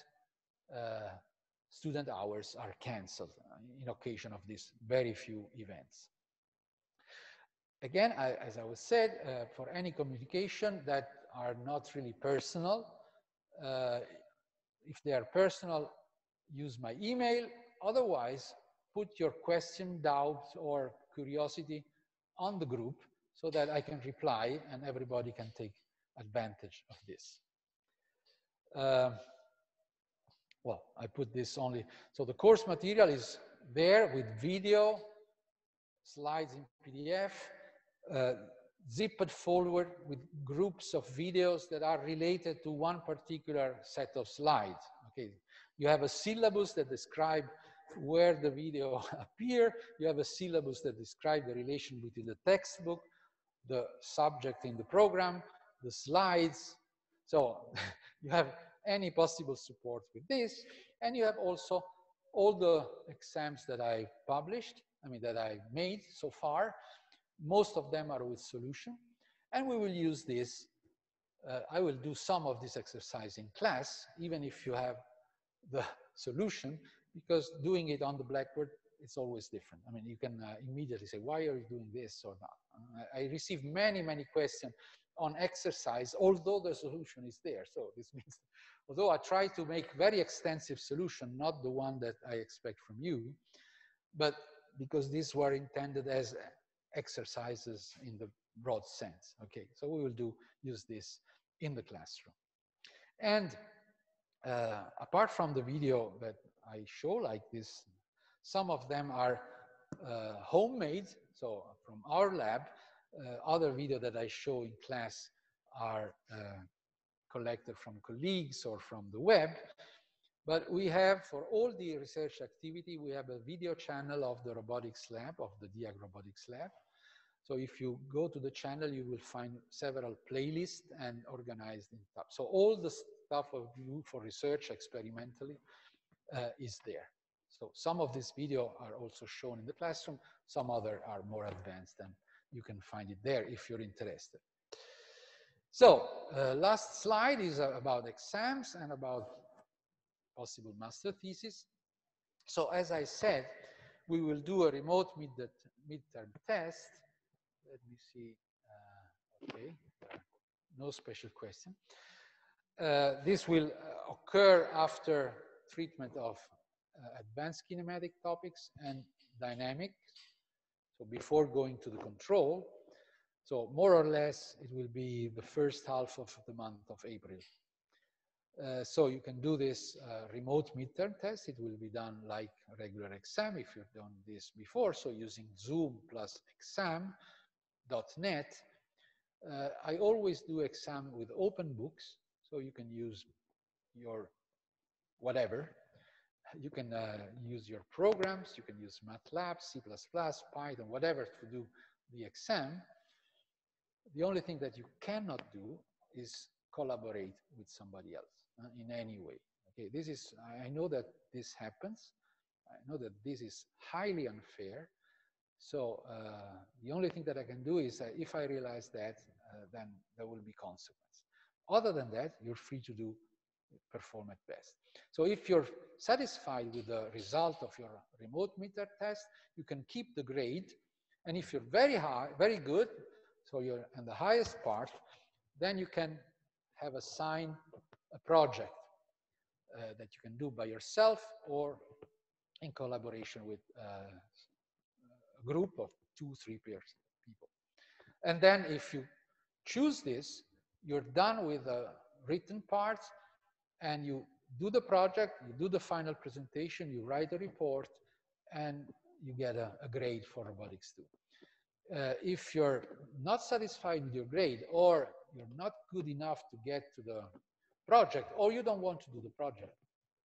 student hours are canceled in occasion of these very few events. Again, I, as I was said, uh, for any communication that are not really personal, uh, if they are personal, use my email. Otherwise, put your question, doubt, or curiosity on the group so that I can reply and everybody can take advantage of this. Uh, well, I put this only, so the course material is there with video, slides in PDF, uh, zipped forward with groups of videos that are related to one particular set of slides. Okay, you have a syllabus that describe where the video appear. You have a syllabus that describe the relation between the textbook, the subject in the program, the slides. So you have any possible support with this. And you have also all the exams that I published, I mean, that I made so far. Most of them are with solution. And we will use this. Uh, I will do some of this exercise in class, even if you have the solution, because doing it on the blackboard, it's always different. I mean, you can uh, immediately say, why are you doing this or not? Uh, I received many, many questions on exercise, although the solution is there. So this means, although I try to make very extensive solution, not the one that I expect from you, but because these were intended as exercises in the broad sense. Okay, so we will do use this in the classroom. And uh, apart from the video that I show like this. Some of them are uh, homemade, so from our lab. Uh, other video that I show in class are uh, collected from colleagues or from the web. But we have, for all the research activity, we have a video channel of the robotics lab, of the DIAG robotics lab. So if you go to the channel, you will find several playlists and organized in tabs. So all the stuff of you for research experimentally uh, is there. So some of this video are also shown in the classroom, some other are more advanced and you can find it there if you're interested. So, uh, last slide is uh, about exams and about possible master thesis. So, as I said, we will do a remote mid midterm test. Let me see. Uh, okay, no special question. Uh, this will uh, occur after treatment of uh, advanced kinematic topics and dynamic. So before going to the control, so more or less, it will be the first half of the month of April. Uh, so you can do this uh, remote midterm test. It will be done like regular exam if you've done this before. So using Zoom plus exam.net. Uh, I always do exam with open books. So you can use your whatever. You can uh, use your programs. You can use MATLAB, C++, Python, whatever to do the exam. The only thing that you cannot do is collaborate with somebody else uh, in any way. Okay, this is, I know that this happens. I know that this is highly unfair. So uh, the only thing that I can do is that if I realize that, uh, then there will be consequence. Other than that, you're free to do, perform at best. So if you're satisfied with the result of your remote meter test, you can keep the grade. And if you're very high, very good, so you're in the highest part, then you can have assigned a project uh, that you can do by yourself or in collaboration with uh, a group of two, three peers, people. And then if you choose this, you're done with the written parts and you do the project, you do the final presentation, you write a report, and you get a, a grade for robotics two uh, if you're not satisfied with your grade or you're not good enough to get to the project or you don't want to do the project,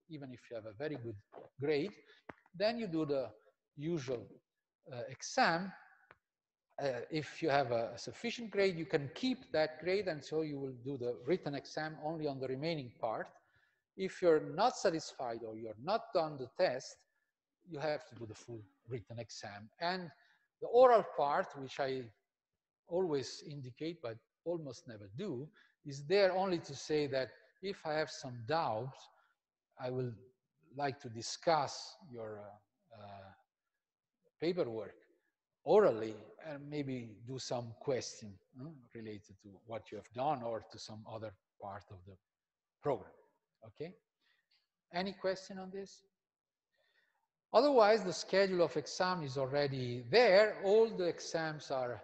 even if you have a very good grade, then you do the usual uh, exam. Uh, if you have a sufficient grade, you can keep that grade and so you will do the written exam only on the remaining part. If you're not satisfied or you're not done the test, you have to do the full written exam. And the oral part, which I always indicate but almost never do, is there only to say that if I have some doubts, I will like to discuss your uh, uh, paperwork orally and maybe do some question uh, related to what you have done or to some other part of the program. Okay? Any question on this? Otherwise, the schedule of exam is already there. All the exams are,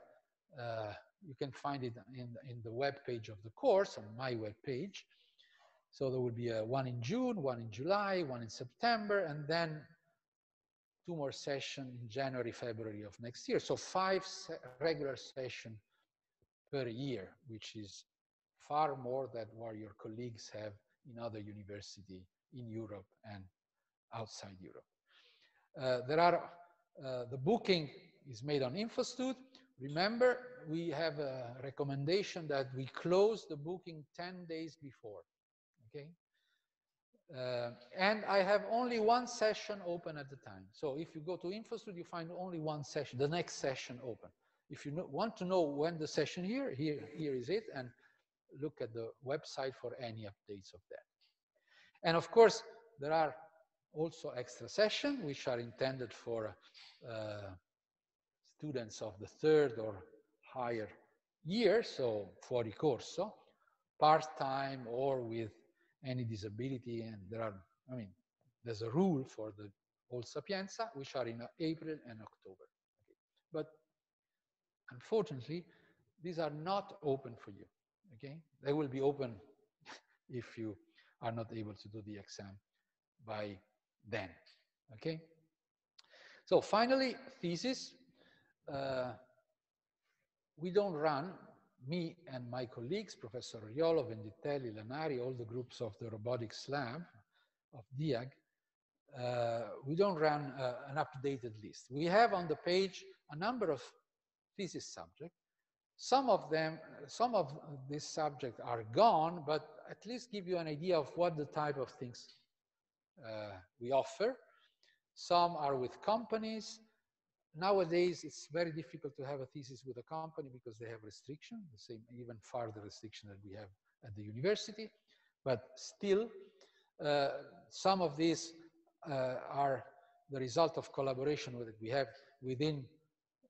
uh, you can find it in, in the web page of the course, on my web page. So there will be a one in June, one in July, one in September, and then two more sessions in January, February of next year. So five se regular sessions per year, which is far more than what your colleagues have in other university in Europe and outside Europe. Uh, there are, uh, the booking is made on InfoStud. Remember, we have a recommendation that we close the booking 10 days before, okay? Uh, and I have only one session open at the time. So if you go to InfoStud, you find only one session, the next session open. If you know, want to know when the session here, here, here is it, and look at the website for any updates of that. And of course, there are also extra sessions which are intended for uh, students of the third or higher year, so fuori corso, part-time or with any disability. And there are, I mean, there's a rule for the old Sapienza, which are in April and October. Okay. But unfortunately, these are not open for you, okay? They will be open if you are not able to do the exam by then, okay? So finally, thesis. Uh, we don't run, me and my colleagues, Professor Oriolo, Vendittelli, Lanari, all the groups of the robotics lab of DIAG, uh, we don't run uh, an updated list. We have on the page a number of thesis subjects. Some of them, some of these subjects are gone, but at least give you an idea of what the type of things uh, we offer. Some are with companies, nowadays it's very difficult to have a thesis with a company because they have restriction, the same even farther restriction that we have at the university. But still, uh, some of these uh, are the result of collaboration that we have within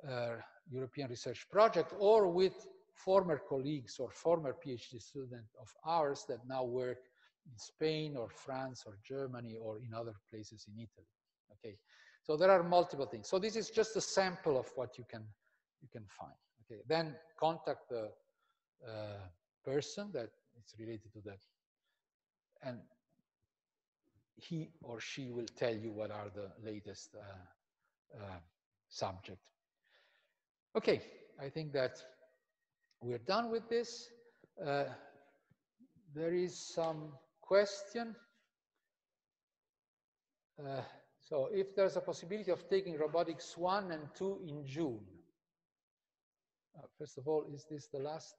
uh, European research project or with former colleagues or former PhD students of ours that now work in Spain or France or Germany or in other places in Italy. Okay, so there are multiple things. So this is just a sample of what you can you can find. Okay, then contact the uh, person that is related to that, and he or she will tell you what are the latest uh, uh, subject. Okay, I think that we're done with this. Uh, there is some question. Uh, so if there's a possibility of taking robotics one and two in June. Uh, first of all, is this the last?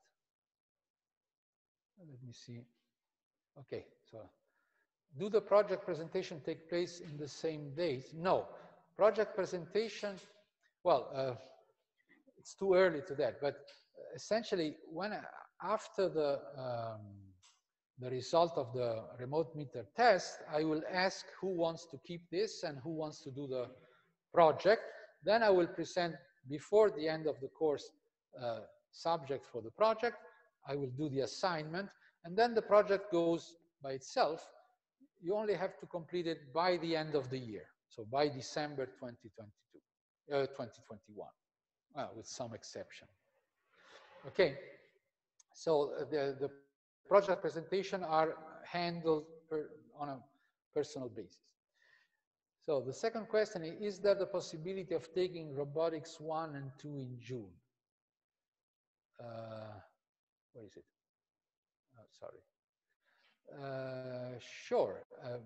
Let me see. Okay, so do the project presentation take place in the same date? No, project presentation, well, uh, it's too early to that, but essentially when after the um, the result of the remote meter test, I will ask who wants to keep this and who wants to do the project. Then I will present before the end of the course uh, subject for the project. I will do the assignment and then the project goes by itself. You only have to complete it by the end of the year. So by December 2022, uh, 2021, well, with some exception. Okay, so uh, the, the project presentation are handled per, on a personal basis. So the second question is, is there the possibility of taking robotics one and two in June? Uh, where is it? Oh, sorry. Uh, sure, um,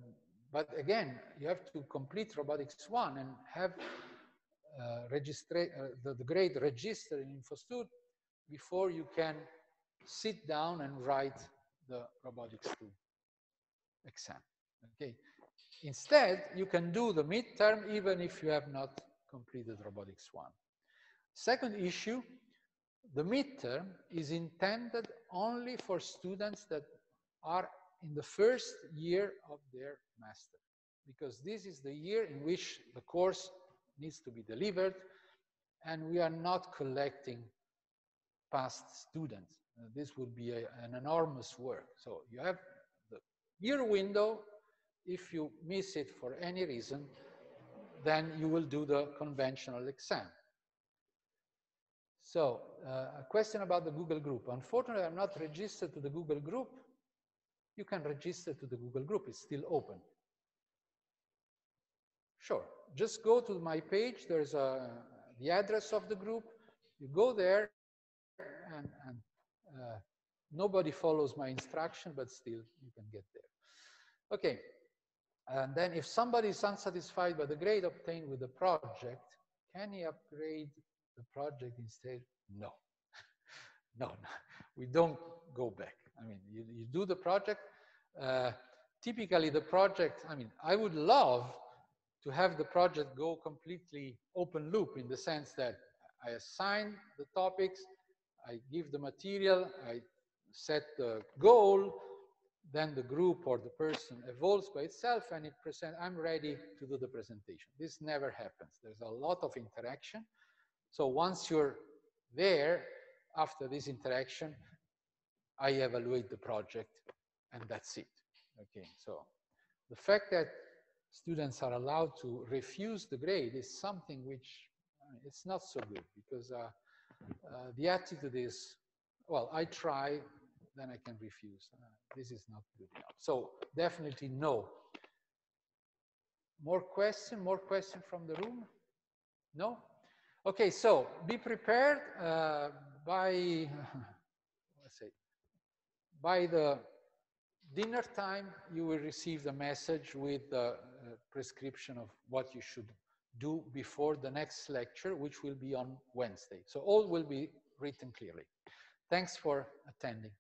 but again, you have to complete robotics one and have uh, uh, the, the grade registered in InfoStud before you can sit down and write the robotics 2 exam. Okay. Instead, you can do the midterm even if you have not completed robotics 1. Second issue, the midterm is intended only for students that are in the first year of their master, because this is the year in which the course needs to be delivered, and we are not collecting past students. Uh, this would be a, an enormous work. So you have the year window. If you miss it for any reason, then you will do the conventional exam. So uh, a question about the Google group. Unfortunately, I'm not registered to the Google group. You can register to the Google group. It's still open. Sure. Just go to my page. There's a, the address of the group. You go there and, and uh, nobody follows my instruction, but still you can get there. Okay, and then if somebody is unsatisfied by the grade obtained with the project, can he upgrade the project instead? No, no, no, we don't go back. I mean, you, you do the project. Uh, typically the project, I mean, I would love to have the project go completely open loop in the sense that I assign the topics, I give the material, I set the goal, then the group or the person evolves by itself and it present, I'm ready to do the presentation. This never happens. There's a lot of interaction. So once you're there, after this interaction, I evaluate the project and that's it. Okay, so the fact that students are allowed to refuse the grade is something which uh, it's not so good because uh, uh, the attitude is, well, I try, then I can refuse. Uh, this is not good enough. So definitely no. More question, more question from the room? No? Okay, so be prepared uh, by, let's say, by the dinner time, you will receive the message with the prescription of what you should do before the next lecture, which will be on Wednesday. So all will be written clearly. Thanks for attending.